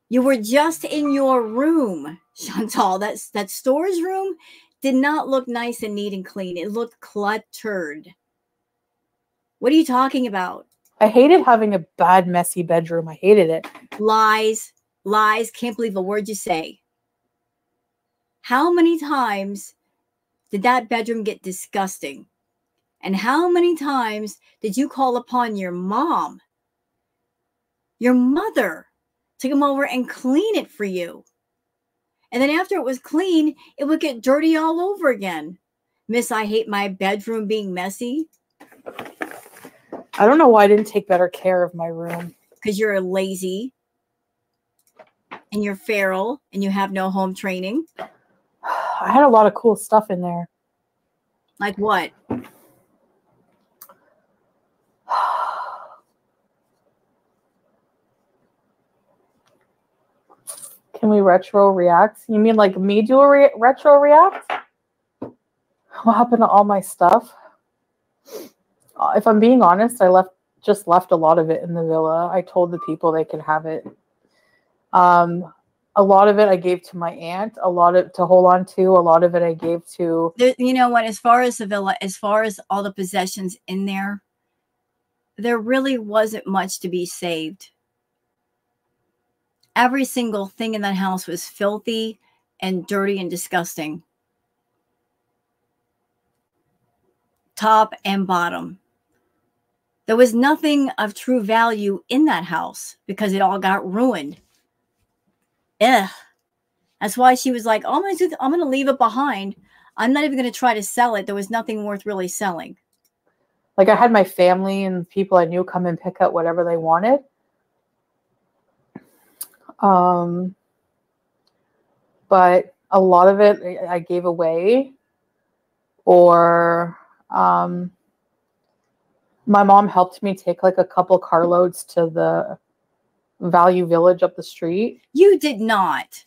You were just in your room, Chantal. That's that storage room did not look nice and neat and clean. It looked cluttered. What are you talking about? I hated having a bad, messy bedroom. I hated it. Lies, lies. Can't believe a word you say. How many times did that bedroom get disgusting? And how many times did you call upon your mom, your mother, to come over and clean it for you? And then after it was clean, it would get dirty all over again. Miss, I hate my bedroom being messy. I don't know why I didn't take better care of my room. Because you're a lazy and you're feral and you have no home training. I had a lot of cool stuff in there. Like what? Can we retro react? You mean like me do a re retro react? What happened to all my stuff? Uh, if I'm being honest, I left just left a lot of it in the villa. I told the people they can have it. Um, a lot of it I gave to my aunt. A lot of to hold on to. A lot of it I gave to. You know what? As far as the villa, as far as all the possessions in there, there really wasn't much to be saved every single thing in that house was filthy and dirty and disgusting. Top and bottom. There was nothing of true value in that house because it all got ruined. Ugh. That's why she was like, oh, I'm gonna, I'm gonna leave it behind. I'm not even gonna try to sell it. There was nothing worth really selling. Like I had my family and people I knew come and pick up whatever they wanted. Um, but a lot of it I gave away, or um, my mom helped me take like a couple carloads to the Value Village up the street. You did not.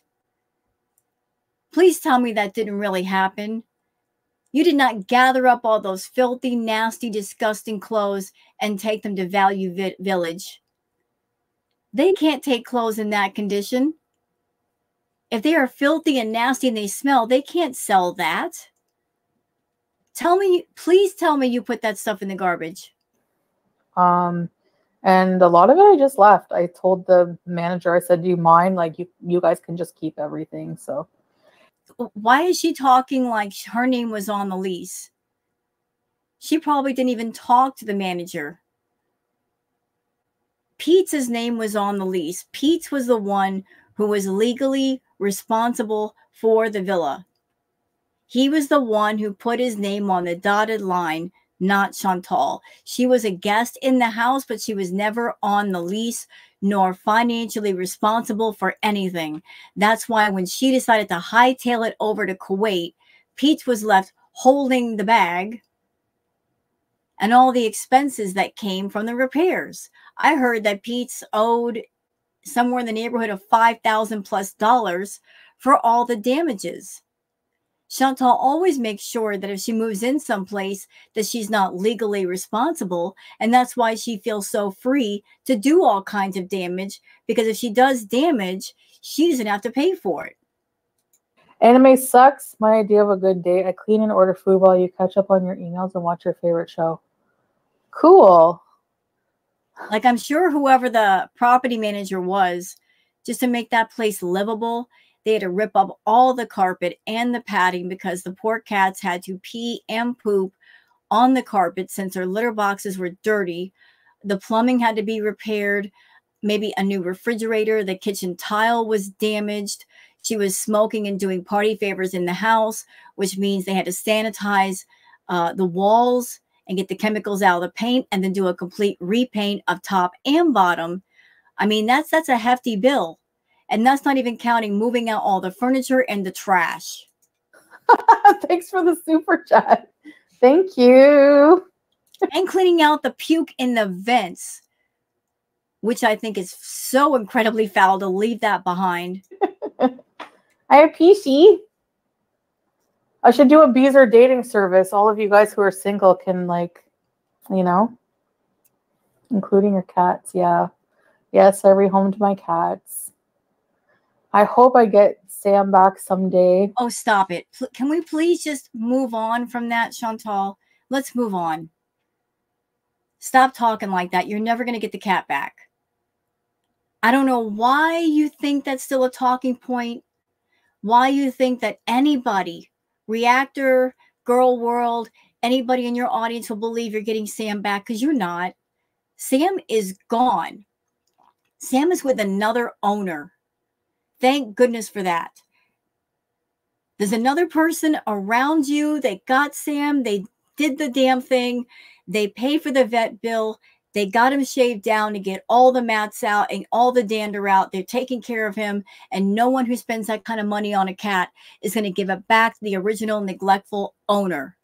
Please tell me that didn't really happen. You did not gather up all those filthy, nasty, disgusting clothes and take them to Value Vi- Village. They can't take clothes in that condition. If they are filthy and nasty and they smell, they can't sell that. Tell me, please tell me you put that stuff in the garbage. Um, and a lot of it I just left. I told the manager, I said, "Do you mind? Like you, you guys can just keep everything." So why is she talking like her name was on the lease? She probably didn't even talk to the manager. Pete's name was on the lease. Pete's was the one who was legally responsible for the villa. He was the one who put his name on the dotted line, not Chantal. She was a guest in the house, but she was never on the lease nor financially responsible for anything. That's why when she decided to hightail it over to Kuwait, Pete was left holding the bag and all the expenses that came from the repairs. I heard that Pete's owed somewhere in the neighborhood of 5000 plus dollars for all the damages. Chantal always makes sure that if she moves in someplace that she's not legally responsible and that's why she feels so free to do all kinds of damage because if she does damage she doesn't have to pay for it. Anime sucks. My idea of a good date i clean and order food while you catch up on your emails and watch your favorite show. Cool. Like i'm sure whoever the property manager was just to make that place livable they had to rip up all the carpet and the padding because the poor cats had to pee and poop on the carpet since their litter boxes were dirty. The plumbing had to be repaired, maybe a new refrigerator. The kitchen tile was damaged. She was smoking and doing party favors in the house, which means they had to sanitize uh, the walls and get the chemicals out of the paint and then do a complete repaint of top and bottom. I mean, that's that's a hefty bill. And that's not even counting moving out all the furniture and the trash. Thanks for the super chat. Thank you. and cleaning out the puke in the vents, which I think is so incredibly foul to leave that behind. I have PC. I should do a Beezer dating service. All of you guys who are single can like, you know, including your cats. Yeah. Yes, I rehomed my cats. I hope I get Sam back someday. Oh, stop it. Can we please just move on from that, Chantal? Let's move on. Stop talking like that. You're never going to get the cat back. I don't know why you think that's still a talking point. Why you think that anybody, reactor, girl world, anybody in your audience will believe you're getting Sam back because you're not. Sam is gone. Sam is with another owner. Thank goodness for that. There's another person around you that got Sam. They did the damn thing. They pay for the vet bill. They got him shaved down to get all the mats out and all the dander out. They're taking care of him. And no one who spends that kind of money on a cat is going to give it back to the original neglectful owner.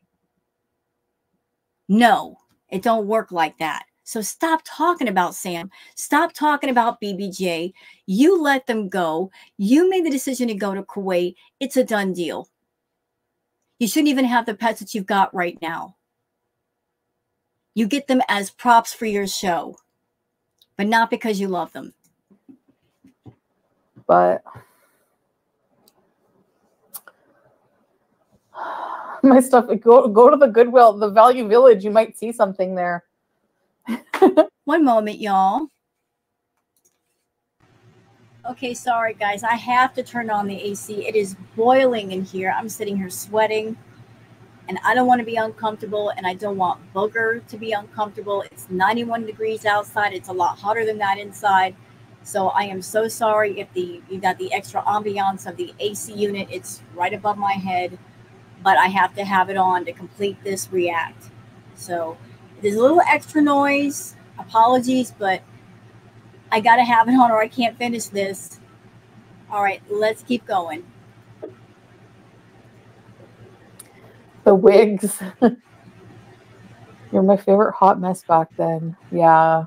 No, it don't work like that. So stop talking about Sam. Stop talking about BBJ. You let them go. You made the decision to go to Kuwait. It's a done deal. You shouldn't even have the pets that you've got right now. You get them as props for your show, but not because you love them. But my stuff go go to the Goodwill, the Value Village, you might see something there. One moment, y'all. Okay, sorry guys. I have to turn on the AC. It is boiling in here. I'm sitting here sweating and I don't want to be uncomfortable and I don't want Booger to be uncomfortable. It's 91 degrees outside. It's a lot hotter than that inside. So I am so sorry if the you got the extra ambiance of the AC unit. It's right above my head, but I have to have it on to complete this react. So there's a little extra noise. Apologies, but I got to have it on or I can't finish this. All right, let's keep going. The wigs. You're my favorite hot mess back then. Yeah.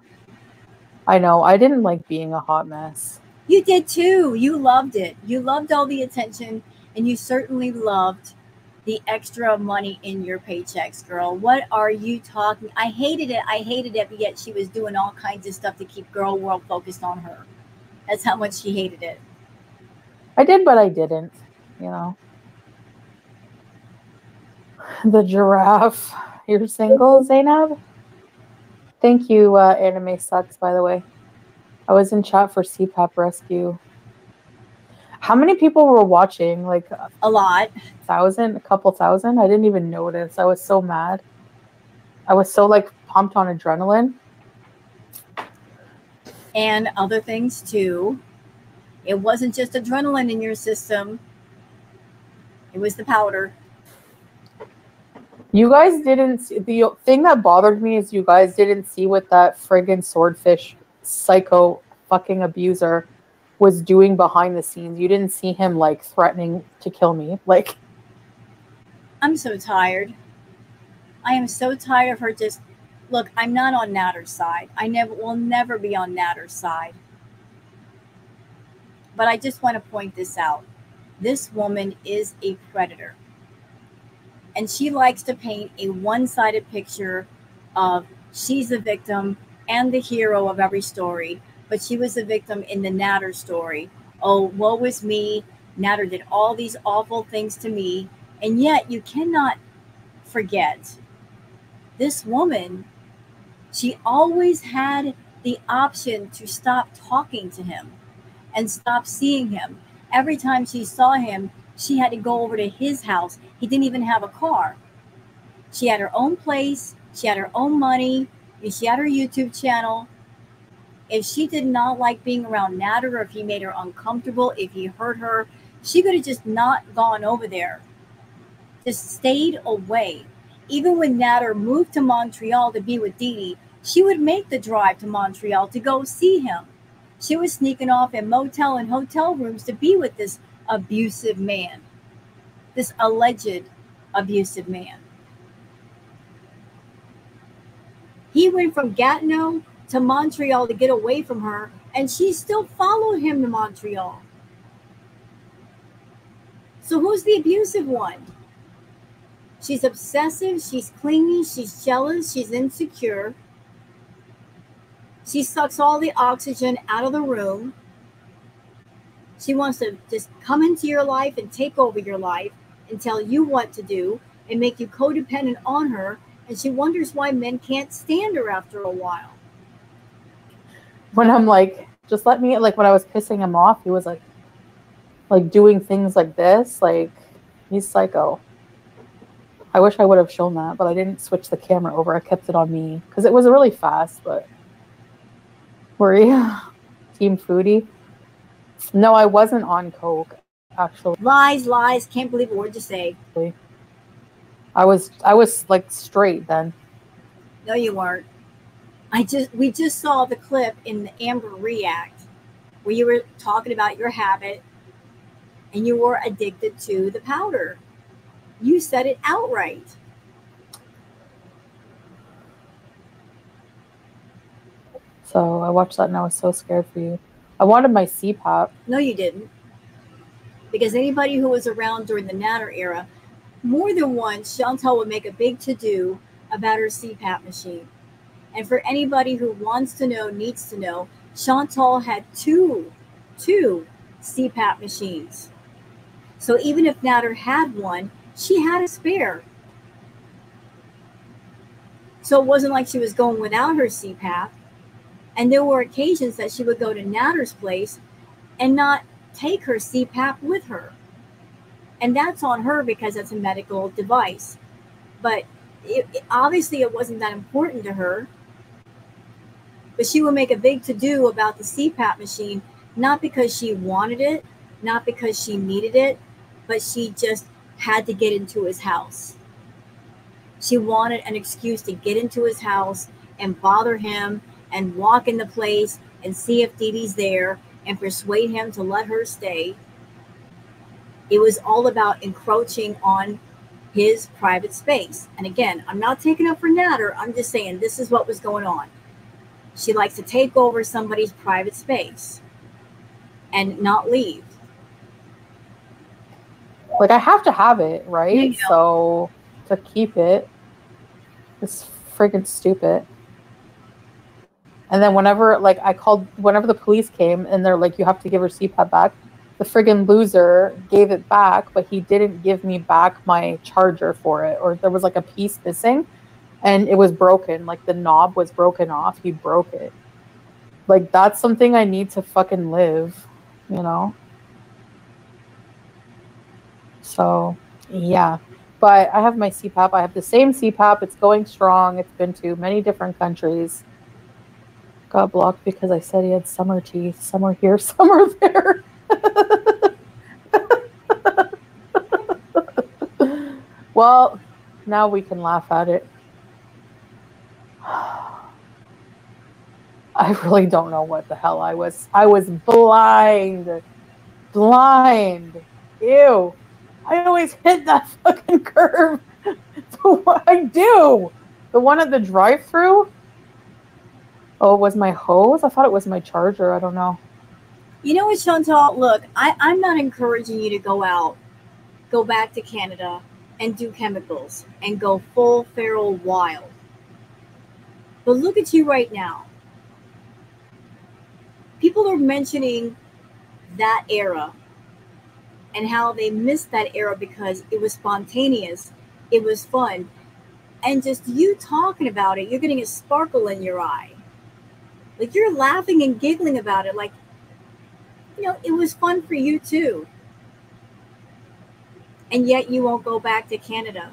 I know. I didn't like being a hot mess. You did too. You loved it. You loved all the attention and you certainly loved the extra money in your paychecks, girl. What are you talking? I hated it. I hated it, but yet she was doing all kinds of stuff to keep girl world focused on her. That's how much she hated it. I did, but I didn't, you know. The giraffe. You're single, Zainab? Thank you, uh, Anime Sucks, by the way. I was in chat for CPAP Rescue. How many people were watching? Like a lot. A Thousand, a couple thousand? I didn't even notice. I was so mad. I was so like pumped on adrenaline. And other things too. It wasn't just adrenaline in your system, it was the powder. You guys didn't see, the thing that bothered me is you guys didn't see what that friggin' swordfish psycho fucking abuser was doing behind the scenes. You didn't see him like threatening to kill me. Like I'm so tired. I am so tired of her just look, I'm not on Natter's side. I never will never be on Natter's side. But I just want to point this out. This woman is a predator. And she likes to paint a one-sided picture of she's the victim and the hero of every story but she was the victim in the Natter story. Oh, woe is me. Natter did all these awful things to me. And yet you cannot forget this woman, she always had the option to stop talking to him and stop seeing him. Every time she saw him, she had to go over to his house. He didn't even have a car. She had her own place, she had her own money, she had her YouTube channel. If she did not like being around Natter, or if he made her uncomfortable, if he hurt her, she could have just not gone over there. Just stayed away. Even when Natter moved to Montreal to be with Dee Dee, she would make the drive to Montreal to go see him. She was sneaking off in motel and hotel rooms to be with this abusive man, this alleged abusive man. He went from Gatineau to Montreal to get away from her, and she still followed him to Montreal. So who's the abusive one? She's obsessive, she's clingy, she's jealous, she's insecure. She sucks all the oxygen out of the room. She wants to just come into your life and take over your life and tell you what to do and make you codependent on her. And she wonders why men can't stand her after a while when I'm like, just let me like when I was pissing him off, he was like like doing things like this. Like he's psycho. I wish I would have shown that, but I didn't switch the camera over. I kept it on me because it was really fast, but worry. Team foodie. No, I wasn't on coke, actually. Lies, lies. Can't believe a word you say. I was I was like straight then. No, you weren't. I just we just saw the clip in the Amber React where you were talking about your habit and you were addicted to the powder. You said it outright. So I watched that and I was so scared for you. I wanted my CPAP. No, you didn't. Because anybody who was around during the Natter era, more than once, Chantal would make a big to do about her CPAP machine. And for anybody who wants to know, needs to know, Chantal had two, two CPAP machines. So even if Natter had one, she had a spare. So it wasn't like she was going without her CPAP. And there were occasions that she would go to Natter's place and not take her CPAP with her. And that's on her because that's a medical device. but it, it, obviously it wasn't that important to her. But she would make a big to do about the CPAP machine, not because she wanted it, not because she needed it, but she just had to get into his house. She wanted an excuse to get into his house and bother him and walk in the place and see if Dee Dee's there and persuade him to let her stay. It was all about encroaching on his private space. And again, I'm not taking up for Natter. I'm just saying this is what was going on. She likes to take over somebody's private space and not leave. Like I have to have it, right? So to keep it. It's freaking stupid. And then whenever like I called whenever the police came and they're like, you have to give her CPAP back, the friggin' loser gave it back, but he didn't give me back my charger for it, or there was like a piece missing and it was broken. Like the knob was broken off. He broke it. Like that's something I need to fucking live, you know? So yeah. But I have my CPAP. I have the same CPAP. It's going strong. It's been to many different countries. Got blocked because I said he had summer teeth. Summer here, summer there. well, now we can laugh at it. I really don't know what the hell I was. I was blind. Blind. Ew. I always hit that fucking curve. what I do. The one at the drive through. Oh, it was my hose? I thought it was my charger. I don't know. You know what, Chantal? Look, I, I'm not encouraging you to go out, go back to Canada and do chemicals and go full feral wild. But look at you right now. People are mentioning that era and how they missed that era because it was spontaneous, it was fun. And just you talking about it, you're getting a sparkle in your eye. Like you're laughing and giggling about it. Like, you know, it was fun for you too. And yet you won't go back to Canada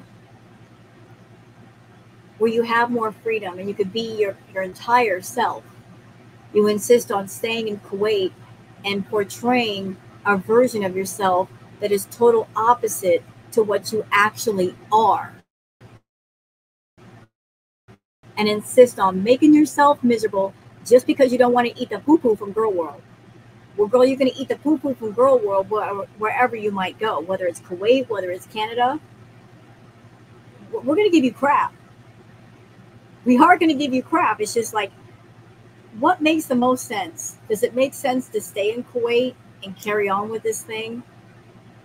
where you have more freedom and you could be your, your entire self. You insist on staying in Kuwait and portraying a version of yourself that is total opposite to what you actually are. And insist on making yourself miserable just because you don't want to eat the poo poo from Girl World. Well, girl, you're going to eat the poo poo from Girl World wherever you might go, whether it's Kuwait, whether it's Canada. We're going to give you crap. We are going to give you crap. It's just like, what makes the most sense? Does it make sense to stay in Kuwait and carry on with this thing?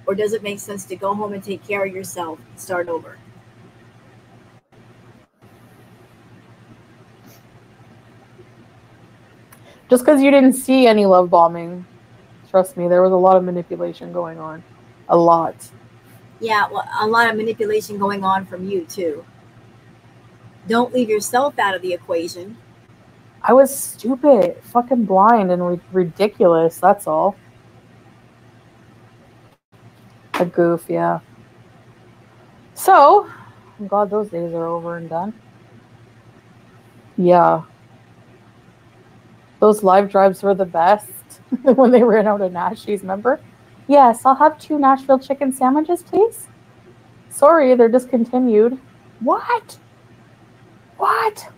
Or does it make sense to go home and take care of yourself, and start over? Just because you didn't see any love bombing, trust me, there was a lot of manipulation going on. A lot. Yeah, well, a lot of manipulation going on from you, too. Don't leave yourself out of the equation. I was stupid, fucking blind, and ridiculous. That's all. A goof, yeah. So, I'm glad those days are over and done. Yeah. Those live drives were the best when they ran out of Nashies, remember? Yes, I'll have two Nashville chicken sandwiches, please. Sorry, they're discontinued. What? What?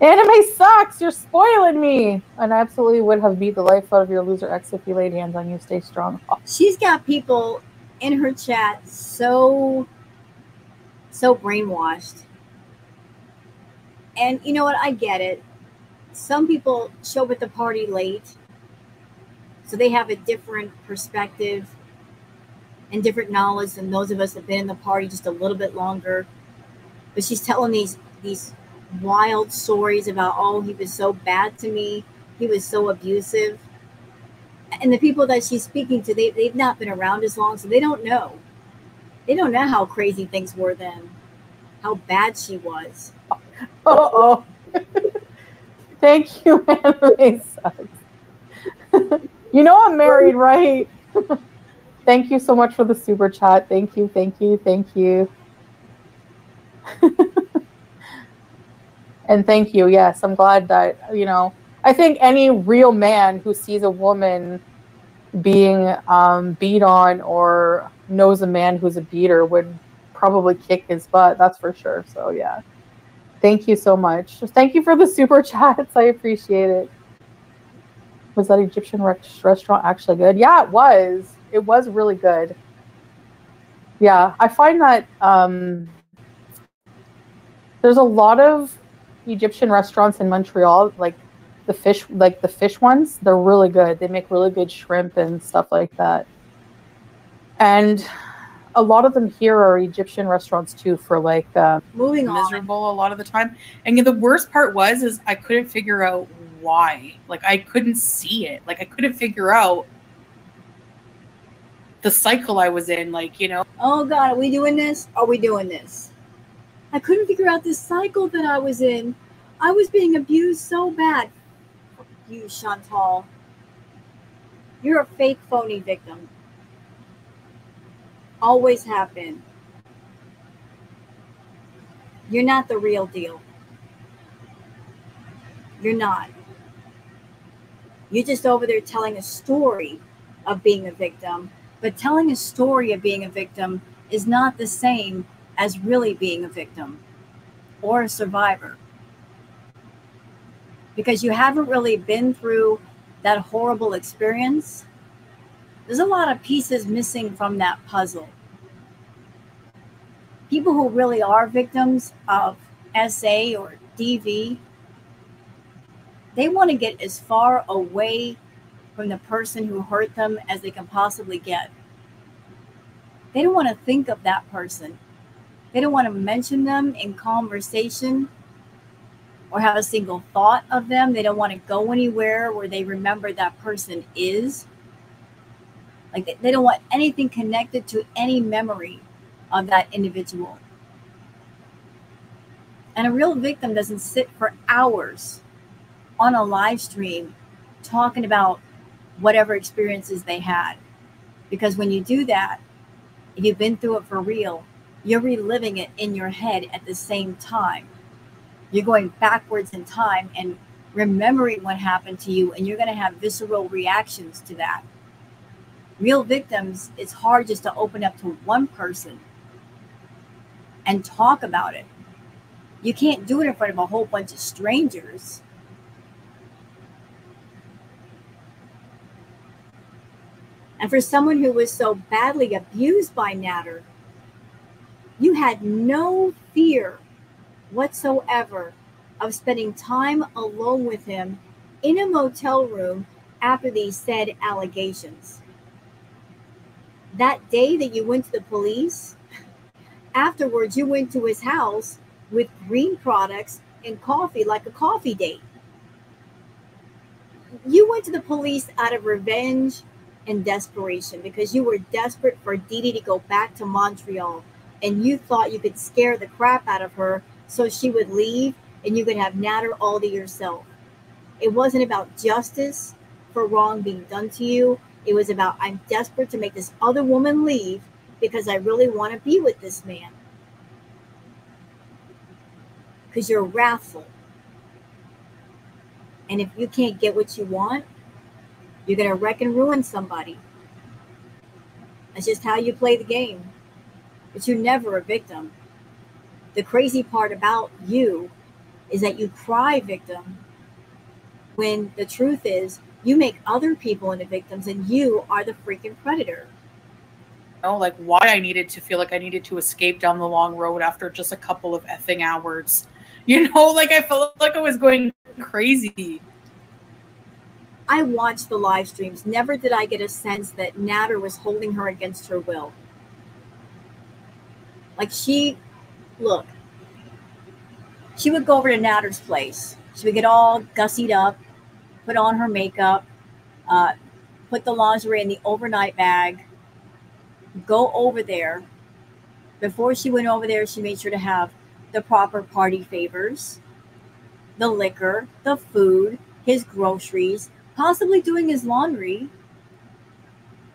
Anime sucks. You're spoiling me. And I absolutely would have beat the life out of your loser ex if he laid hands on you. Stay strong. She's got people in her chat so, so brainwashed. And you know what? I get it. Some people show up at the party late, so they have a different perspective and different knowledge than those of us that have been in the party just a little bit longer. But she's telling these these wild stories about oh he was so bad to me. He was so abusive. And the people that she's speaking to they, they've not been around as long so they don't know. They don't know how crazy things were then how bad she was. Oh thank you you know i'm married right? Thank you so much for the super chat. Thank you thank you thank you And thank you. Yes, I'm glad that, you know, I think any real man who sees a woman being um, beat on or knows a man who's a beater would probably kick his butt. That's for sure. So, yeah. Thank you so much. Thank you for the super chats. I appreciate it. Was that Egyptian re- restaurant actually good? Yeah, it was. It was really good. Yeah, I find that um, there's a lot of Egyptian restaurants in Montreal, like the fish, like the fish ones. They're really good. They make really good shrimp and stuff like that. And a lot of them here are Egyptian restaurants too for like uh, moving miserable on. a lot of the time. And the worst part was is I couldn't figure out why. Like I couldn't see it. Like I couldn't figure out the cycle I was in. Like you know. Oh God, are we doing this? Are we doing this? I couldn't figure out this cycle that I was in. I was being abused so bad. You, Chantal. You're a fake, phony victim always have been. You're not the real deal. You're not. You're just over there telling a story of being a victim, but telling a story of being a victim is not the same as really being a victim or a survivor. Because you haven't really been through that horrible experience there's a lot of pieces missing from that puzzle. People who really are victims of SA or DV, they want to get as far away from the person who hurt them as they can possibly get. They don't want to think of that person. They don't want to mention them in conversation or have a single thought of them. They don't want to go anywhere where they remember that person is. Like they don't want anything connected to any memory of that individual. And a real victim doesn't sit for hours on a live stream talking about whatever experiences they had. Because when you do that, if you've been through it for real, you're reliving it in your head at the same time. You're going backwards in time and remembering what happened to you, and you're going to have visceral reactions to that real victims, it's hard just to open up to one person and talk about it. You can't do it in front of a whole bunch of strangers. And for someone who was so badly abused by Natter, you had no fear whatsoever of spending time alone with him in a motel room after these said allegations that day that you went to the police, afterwards you went to his house with green products and coffee, like a coffee date. You went to the police out of revenge and desperation because you were desperate for Dee to go back to Montreal and you thought you could scare the crap out of her so she would leave and you could have Natter all to yourself. It wasn't about justice for wrong being done to you. It was about I'm desperate to make this other woman leave because I really want to be with this man. Because you're wrathful. And if you can't get what you want, you're going to wreck and ruin somebody. That's just how you play the game. But you're never a victim. The crazy part about you is that you cry victim when the truth is you make other people into victims and you are the freaking predator Oh, like why I needed to feel like I needed to escape down the long road after just a couple of effing hours. You know, like I felt like I was going crazy. I watched the live streams. Never did I get a sense that Natter was holding her against her will. Like she, look, she would go over to Natter's place. She would get all gussied up, put on her makeup, uh, put the lingerie in the overnight bag, go over there. Before she went over there, she made sure to have the proper party favors, the liquor, the food, his groceries, possibly doing his laundry.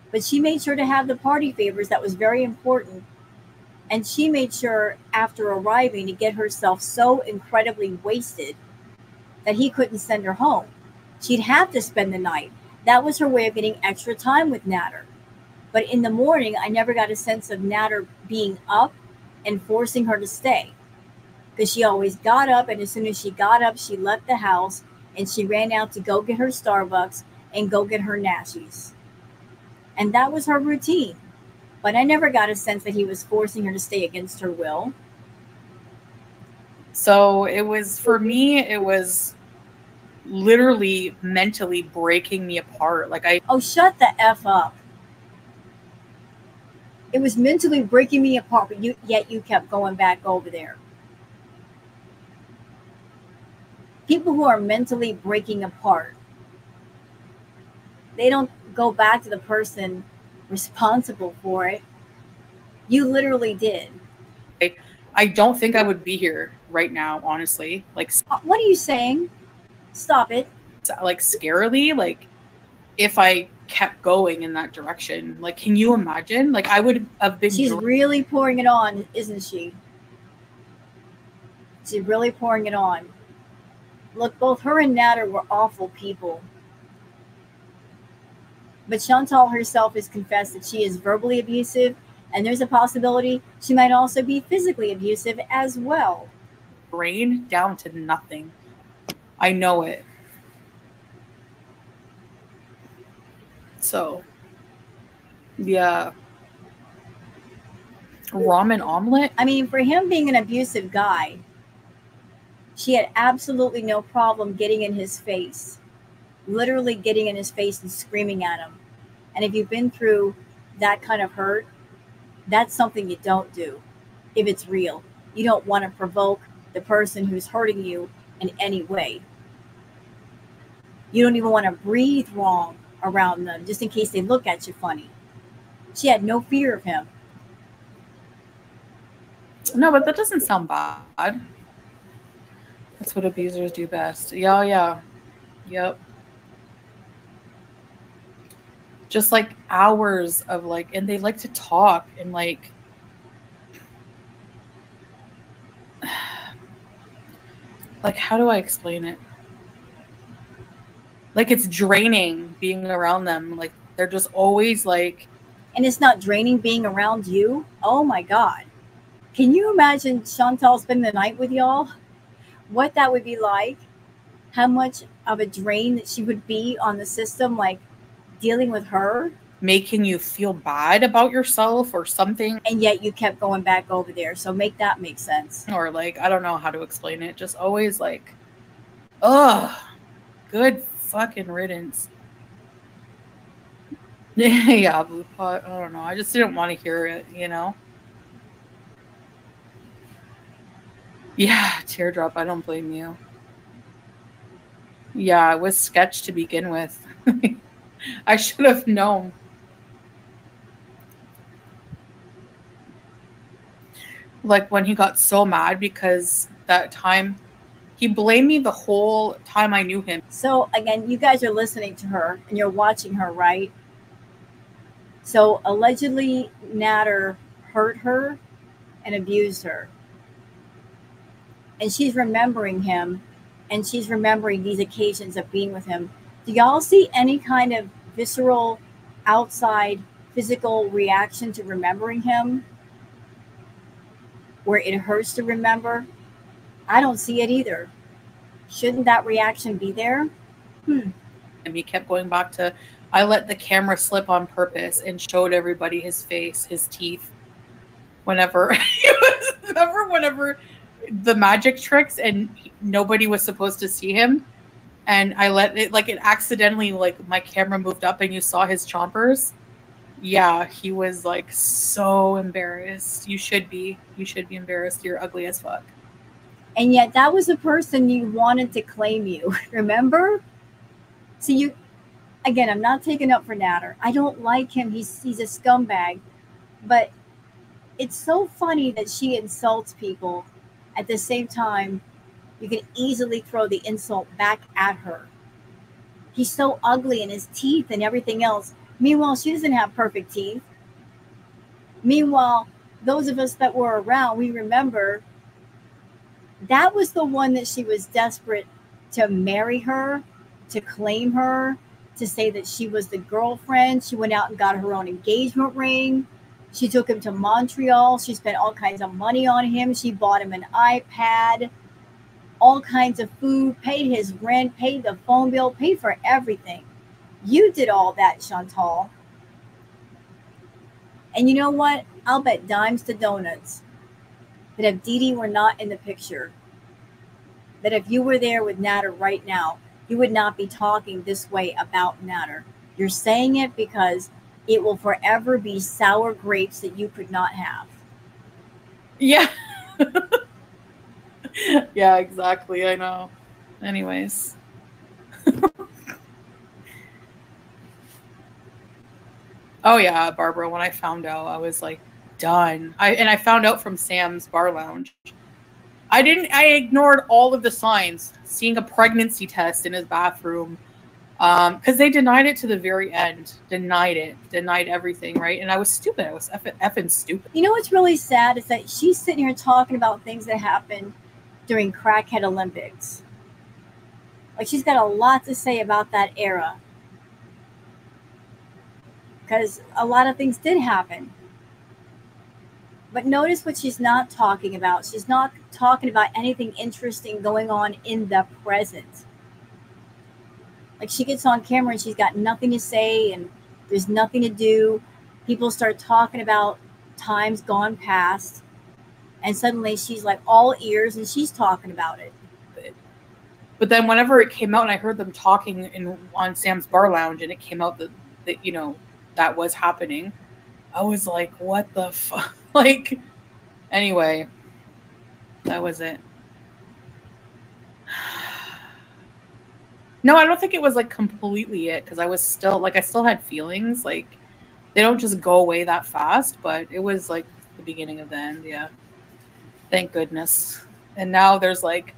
But she made sure to have the party favors. That was very important And she made sure after arriving to get herself so incredibly wasted that he couldn't send her home. She'd have to spend the night. That was her way of getting extra time with Natter. But in the morning, I never got a sense of Natter being up and forcing her to stay. Because she always got up, and as soon as she got up, she left the house and she ran out to go get her Starbucks and go get her Nashies. And that was her routine. But I never got a sense that he was forcing her to stay against her will. So it was for me, it was literally mentally breaking me apart. Like I Oh, shut the F up. It was mentally breaking me apart, but you yet you kept going back over there. People who are mentally breaking apart, they don't go back to the person responsible for it. You literally did. I I don't think I would be here right now, honestly. Like Uh, What are you saying? Stop it. like scarily, like if I kept going in that direction. Like can you imagine? Like I would have been She's really pouring it on, isn't she? She's really pouring it on. Look, both her and Natter were awful people. But Chantal herself has confessed that she is verbally abusive, and there's a possibility she might also be physically abusive as well. brain down to nothing. I know it. So, yeah. Ramen omelet? I mean, for him being an abusive guy, she had absolutely no problem getting in his face, literally getting in his face and screaming at him. And if you've been through that kind of hurt, that's something you don't do if it's real. You don't want to provoke the person who's hurting you in any way. You don't even want to breathe wrong around them just in case they look at you funny. She had no fear of him. No, but that doesn't sound bad. That's what abusers do best. Yeah, yeah. Yep. Just like hours of like, and they like to talk and like, like, how do I explain it? Like, it's draining being around them. Like, they're just always like, and it's not draining being around you. Oh my God. Can you imagine Chantal spending the night with y'all? What that would be like? How much of a drain that she would be on the system, like dealing with her, making you feel bad about yourself or something. and yet you kept going back over there. So make that make sense. or like I don't know how to explain it. Just always like, ugh, good fucking riddance. yeah, blue pot. I don't know. I just didn't want to hear it. You know. Yeah, teardrop. I don't blame you. Yeah, it was sketch to begin with. I should have known. Like when he got so mad because that time he blamed me the whole time I knew him. So again, you guys are listening to her and you're watching her, right? So allegedly, Natter hurt her and abused her. And she's remembering him and she's remembering these occasions of being with him. Do y'all see any kind of visceral, outside, physical reaction to remembering him? Where it hurts to remember? I don't see it either. Shouldn't that reaction be there? hmm And he kept going back to, I let the camera slip on purpose and showed everybody his face, his teeth. Whenever, he was, remember whenever the magic tricks and nobody was supposed to see him? And I let it, like, it accidentally, like, my camera moved up and you saw his chompers. Yeah, he was like so embarrassed. You should be. You should be embarrassed. You're ugly as fuck. And yet that was the person you wanted to claim you. Remember? So you again, I'm not taking up for Natter. I don't like him. He's he's a scumbag. But it's so funny that she insults people at the same time you can easily throw the insult back at her. He's so ugly in his teeth and everything else. Meanwhile, she doesn't have perfect teeth. Meanwhile, those of us that were around, we remember that was the one that she was desperate to marry her, to claim her, to say that she was the girlfriend. She went out and got her own engagement ring. She took him to Montreal. She spent all kinds of money on him. She bought him an iPad, all kinds of food, paid his rent, paid the phone bill, paid for everything. You did all that, Chantal. And you know what? I'll bet dimes to donuts that if Dee Dee were not in the picture, that if you were there with Natter right now, you would not be talking this way about Natter. You're saying it because it will forever be sour grapes that you could not have. Yeah. yeah, exactly. I know. Anyways. oh yeah, Barbara, when I found out, I was like done. I and I found out from Sam's bar lounge. I didn't I ignored all of the signs, seeing a pregnancy test in his bathroom. Um, because they denied it to the very end, denied it, denied everything, right? And I was stupid. I was effing, effing stupid. You know what's really sad is that she's sitting here talking about things that happened during Crackhead Olympics. Like she's got a lot to say about that era. Because a lot of things did happen. But notice what she's not talking about. She's not talking about anything interesting going on in the present. Like she gets on camera and she's got nothing to say and there's nothing to do. People start talking about times gone past. And suddenly she's like all ears and she's talking about it. But then whenever it came out and I heard them talking in on Sam's bar lounge and it came out that, that you know that was happening, I was like, what the fuck? like anyway, that was it. No, I don't think it was like completely it because I was still like I still had feelings. Like they don't just go away that fast, but it was like the beginning of the end. Yeah. Thank goodness. And now there's like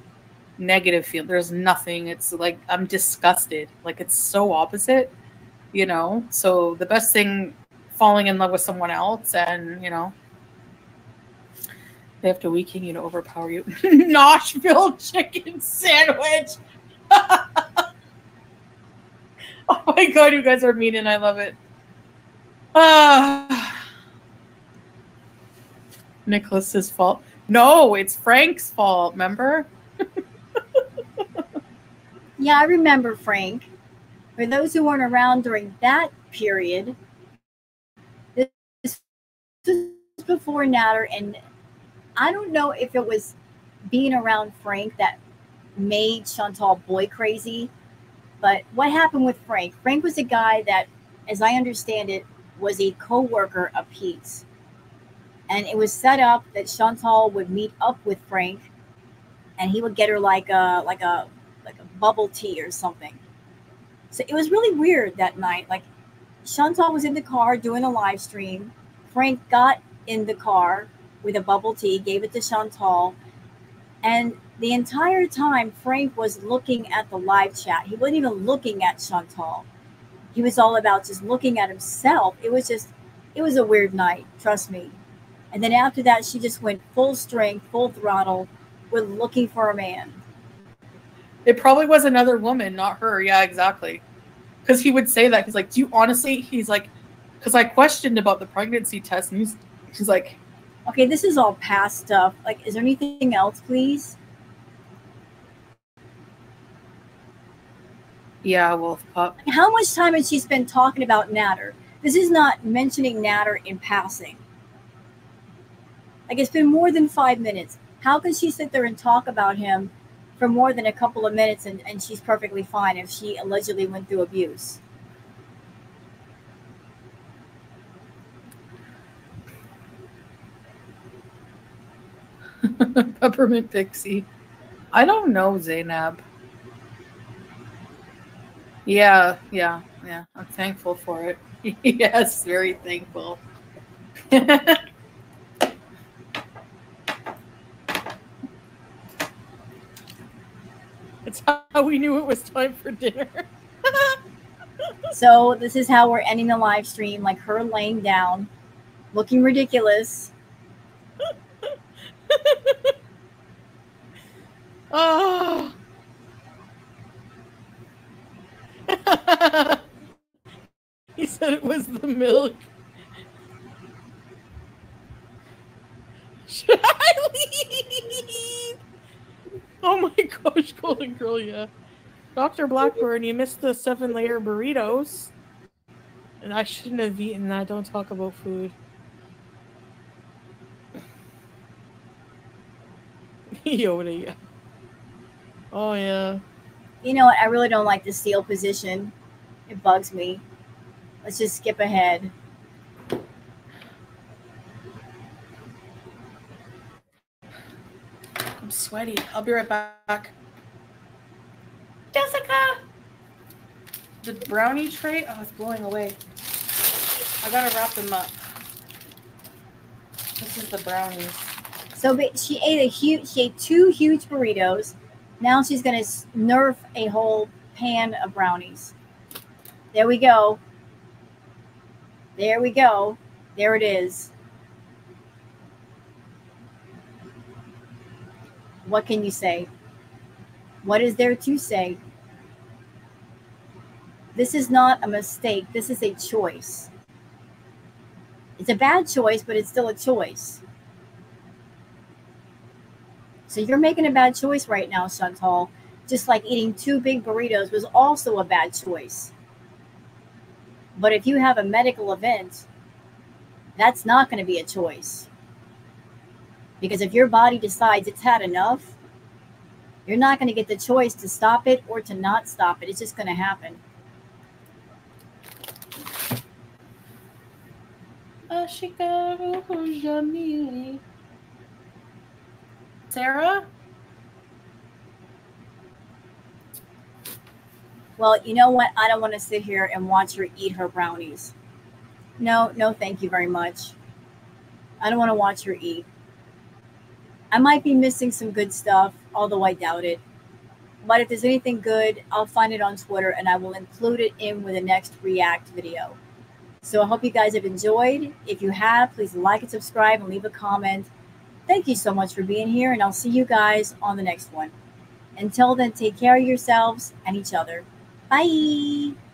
negative feel. There's nothing. It's like I'm disgusted. Like it's so opposite, you know. So the best thing, falling in love with someone else, and you know, they have to weaken you to overpower you. Nashville chicken sandwich. Oh my god, you guys are mean and I love it. Ah. Nicholas's fault. No, it's Frank's fault, remember? yeah, I remember Frank. For those who weren't around during that period, this was before Natter, and I don't know if it was being around Frank that made Chantal boy crazy but what happened with Frank? Frank was a guy that, as I understand it, was a co-worker of Pete's. And it was set up that Chantal would meet up with Frank and he would get her like a like a like a bubble tea or something. So it was really weird that night. Like Chantal was in the car doing a live stream. Frank got in the car with a bubble tea, gave it to Chantal, and the entire time, Frank was looking at the live chat. He wasn't even looking at Chantal. He was all about just looking at himself. It was just, it was a weird night, trust me. And then after that, she just went full strength, full throttle, with looking for a man. It probably was another woman, not her. Yeah, exactly. Because he would say that. He's like, Do you honestly? He's like, Because I questioned about the pregnancy test, and he's, he's like, Okay, this is all past stuff. Like, is there anything else, please? Yeah, Wolf Pup. How much time has she spent talking about Natter? This is not mentioning Natter in passing. Like it's been more than five minutes. How can she sit there and talk about him for more than a couple of minutes and, and she's perfectly fine if she allegedly went through abuse? Peppermint Pixie. I don't know, Zainab. Yeah, yeah, yeah. I'm thankful for it. yes, very thankful. That's how we knew it was time for dinner. so this is how we're ending the live stream, like her laying down, looking ridiculous. oh. he said it was the milk. Oh my gosh, Golden Girl, yeah. Dr. Blackburn, you missed the seven layer burritos. And I shouldn't have eaten that. Don't talk about food. Yoda, yeah. Oh, yeah. You know what? I really don't like the steel position. It bugs me. Let's just skip ahead. I'm sweaty. I'll be right back. Jessica! The brownie tray? Oh, it's blowing away. I gotta wrap them up. This is the brownies. So she ate a huge, she ate two huge burritos. Now she's gonna nerf a whole pan of brownies. There we go. There we go. There it is. What can you say? What is there to say? This is not a mistake. This is a choice. It's a bad choice, but it's still a choice. So you're making a bad choice right now, Chantal. Just like eating two big burritos was also a bad choice. But if you have a medical event, that's not going to be a choice. Because if your body decides it's had enough, you're not going to get the choice to stop it or to not stop it. It's just going to happen. Sarah? Well, you know what? I don't want to sit here and watch her eat her brownies. No, no, thank you very much. I don't want to watch her eat. I might be missing some good stuff, although I doubt it. But if there's anything good, I'll find it on Twitter and I will include it in with the next React video. So I hope you guys have enjoyed. If you have, please like and subscribe and leave a comment. Thank you so much for being here, and I'll see you guys on the next one. Until then, take care of yourselves and each other. Bye.